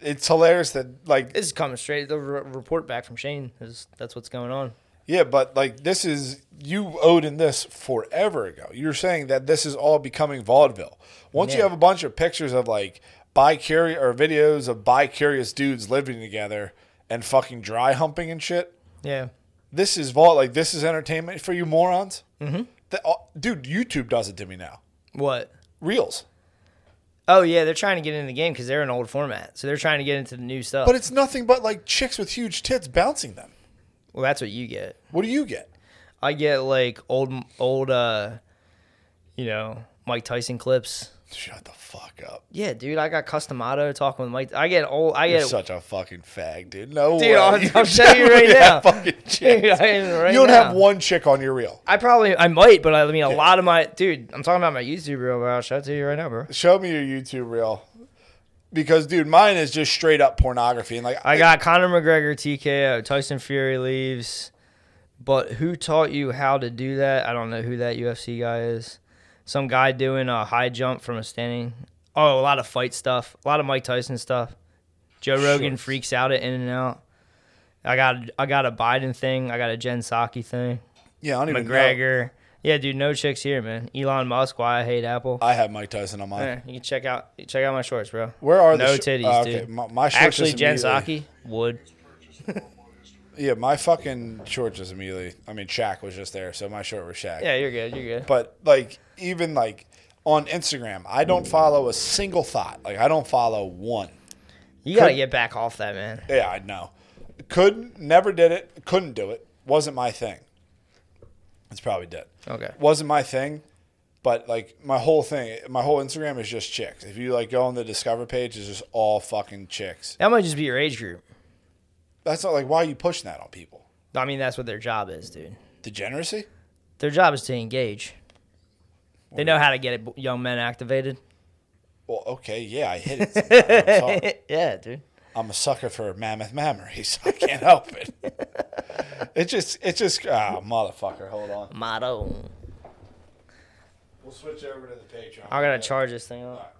It's hilarious that like This is coming straight. The re- report back from Shane is that's what's going on. yeah, but like this is you owed in this forever ago. You're saying that this is all becoming vaudeville. Once you have a bunch of pictures of like bi or videos of bi curious dudes living together and fucking dry humping and shit. Yeah. This is vault like this is entertainment for you morons. Mhm. That, oh, dude, YouTube does it to me now. What? Reels, Oh yeah, they're trying to get into the game because they're an old format, so they're trying to get into the new stuff. but it's nothing but like chicks with huge tits bouncing them. well, that's what you get. What do you get? I get like old, old, uh, you know, Mike Tyson clips. Shut the fuck up. Yeah, dude, I got Cus D'Amato talking with Mike. I get old. I You're get such a fucking fag, dude. No Dude, way. I'll- You I'll (laughs) show you right now. Fucking. (laughs) Dude, I right you don't now. have one chick on your reel. I probably I might, but I mean a lot of my dude. I'm talking about my YouTube reel, bro. I'll show it to you right now, bro. Show me your YouTube reel. because dude, mine is just straight up pornography and like I got Conor McGregor TKO, Tyson Fury leaves. But who taught you how to do that? I don't know who that UFC guy is. Some guy doing a high jump from a standing. Oh, a lot of fight stuff. A lot of Mike Tyson stuff. Joe Rogan freaks out at In and Out. I got I got a Biden thing. I got a Jen Psaki thing. Yeah, I don't even know. McGregor. Yeah, dude, no chicks here, man. Elon Musk, why I hate Apple. I have Mike Tyson on mine. Yeah, you can check out check out my shorts, bro. Where are the no sh- titties, oh, okay. dude? My- my shorts Actually, Jen Psaki would. Yeah, my fucking short just immediately. I mean, Shaq was just there, so my short was Shaq. Yeah, you're good. You're good. But like, even like on Instagram, I don't follow a single thought. Like, I don't follow one. You gotta Could- get back off that, man. Yeah, I know. Couldn't, never did it. Couldn't do it. Wasn't my thing. It's probably dead. Okay. Wasn't my thing. But like my whole thing, my whole Instagram is just chicks. If you like go on the Discover page, it's just all fucking chicks. That might just be your age group. That's not like why are you pushing that on people? I mean, that's what their job is, dude. Degeneracy? Their job is to engage. They know how to get it, young men activated. Well, okay, yeah, I hit it. (laughs) I'm sorry. yeah, dude. I'm a sucker for mammoth memories. (laughs) I can't help it. it just, it just, ah, motherfucker. Hold on. Motto. We'll switch over to the Patreon. I gotta charge this thing up.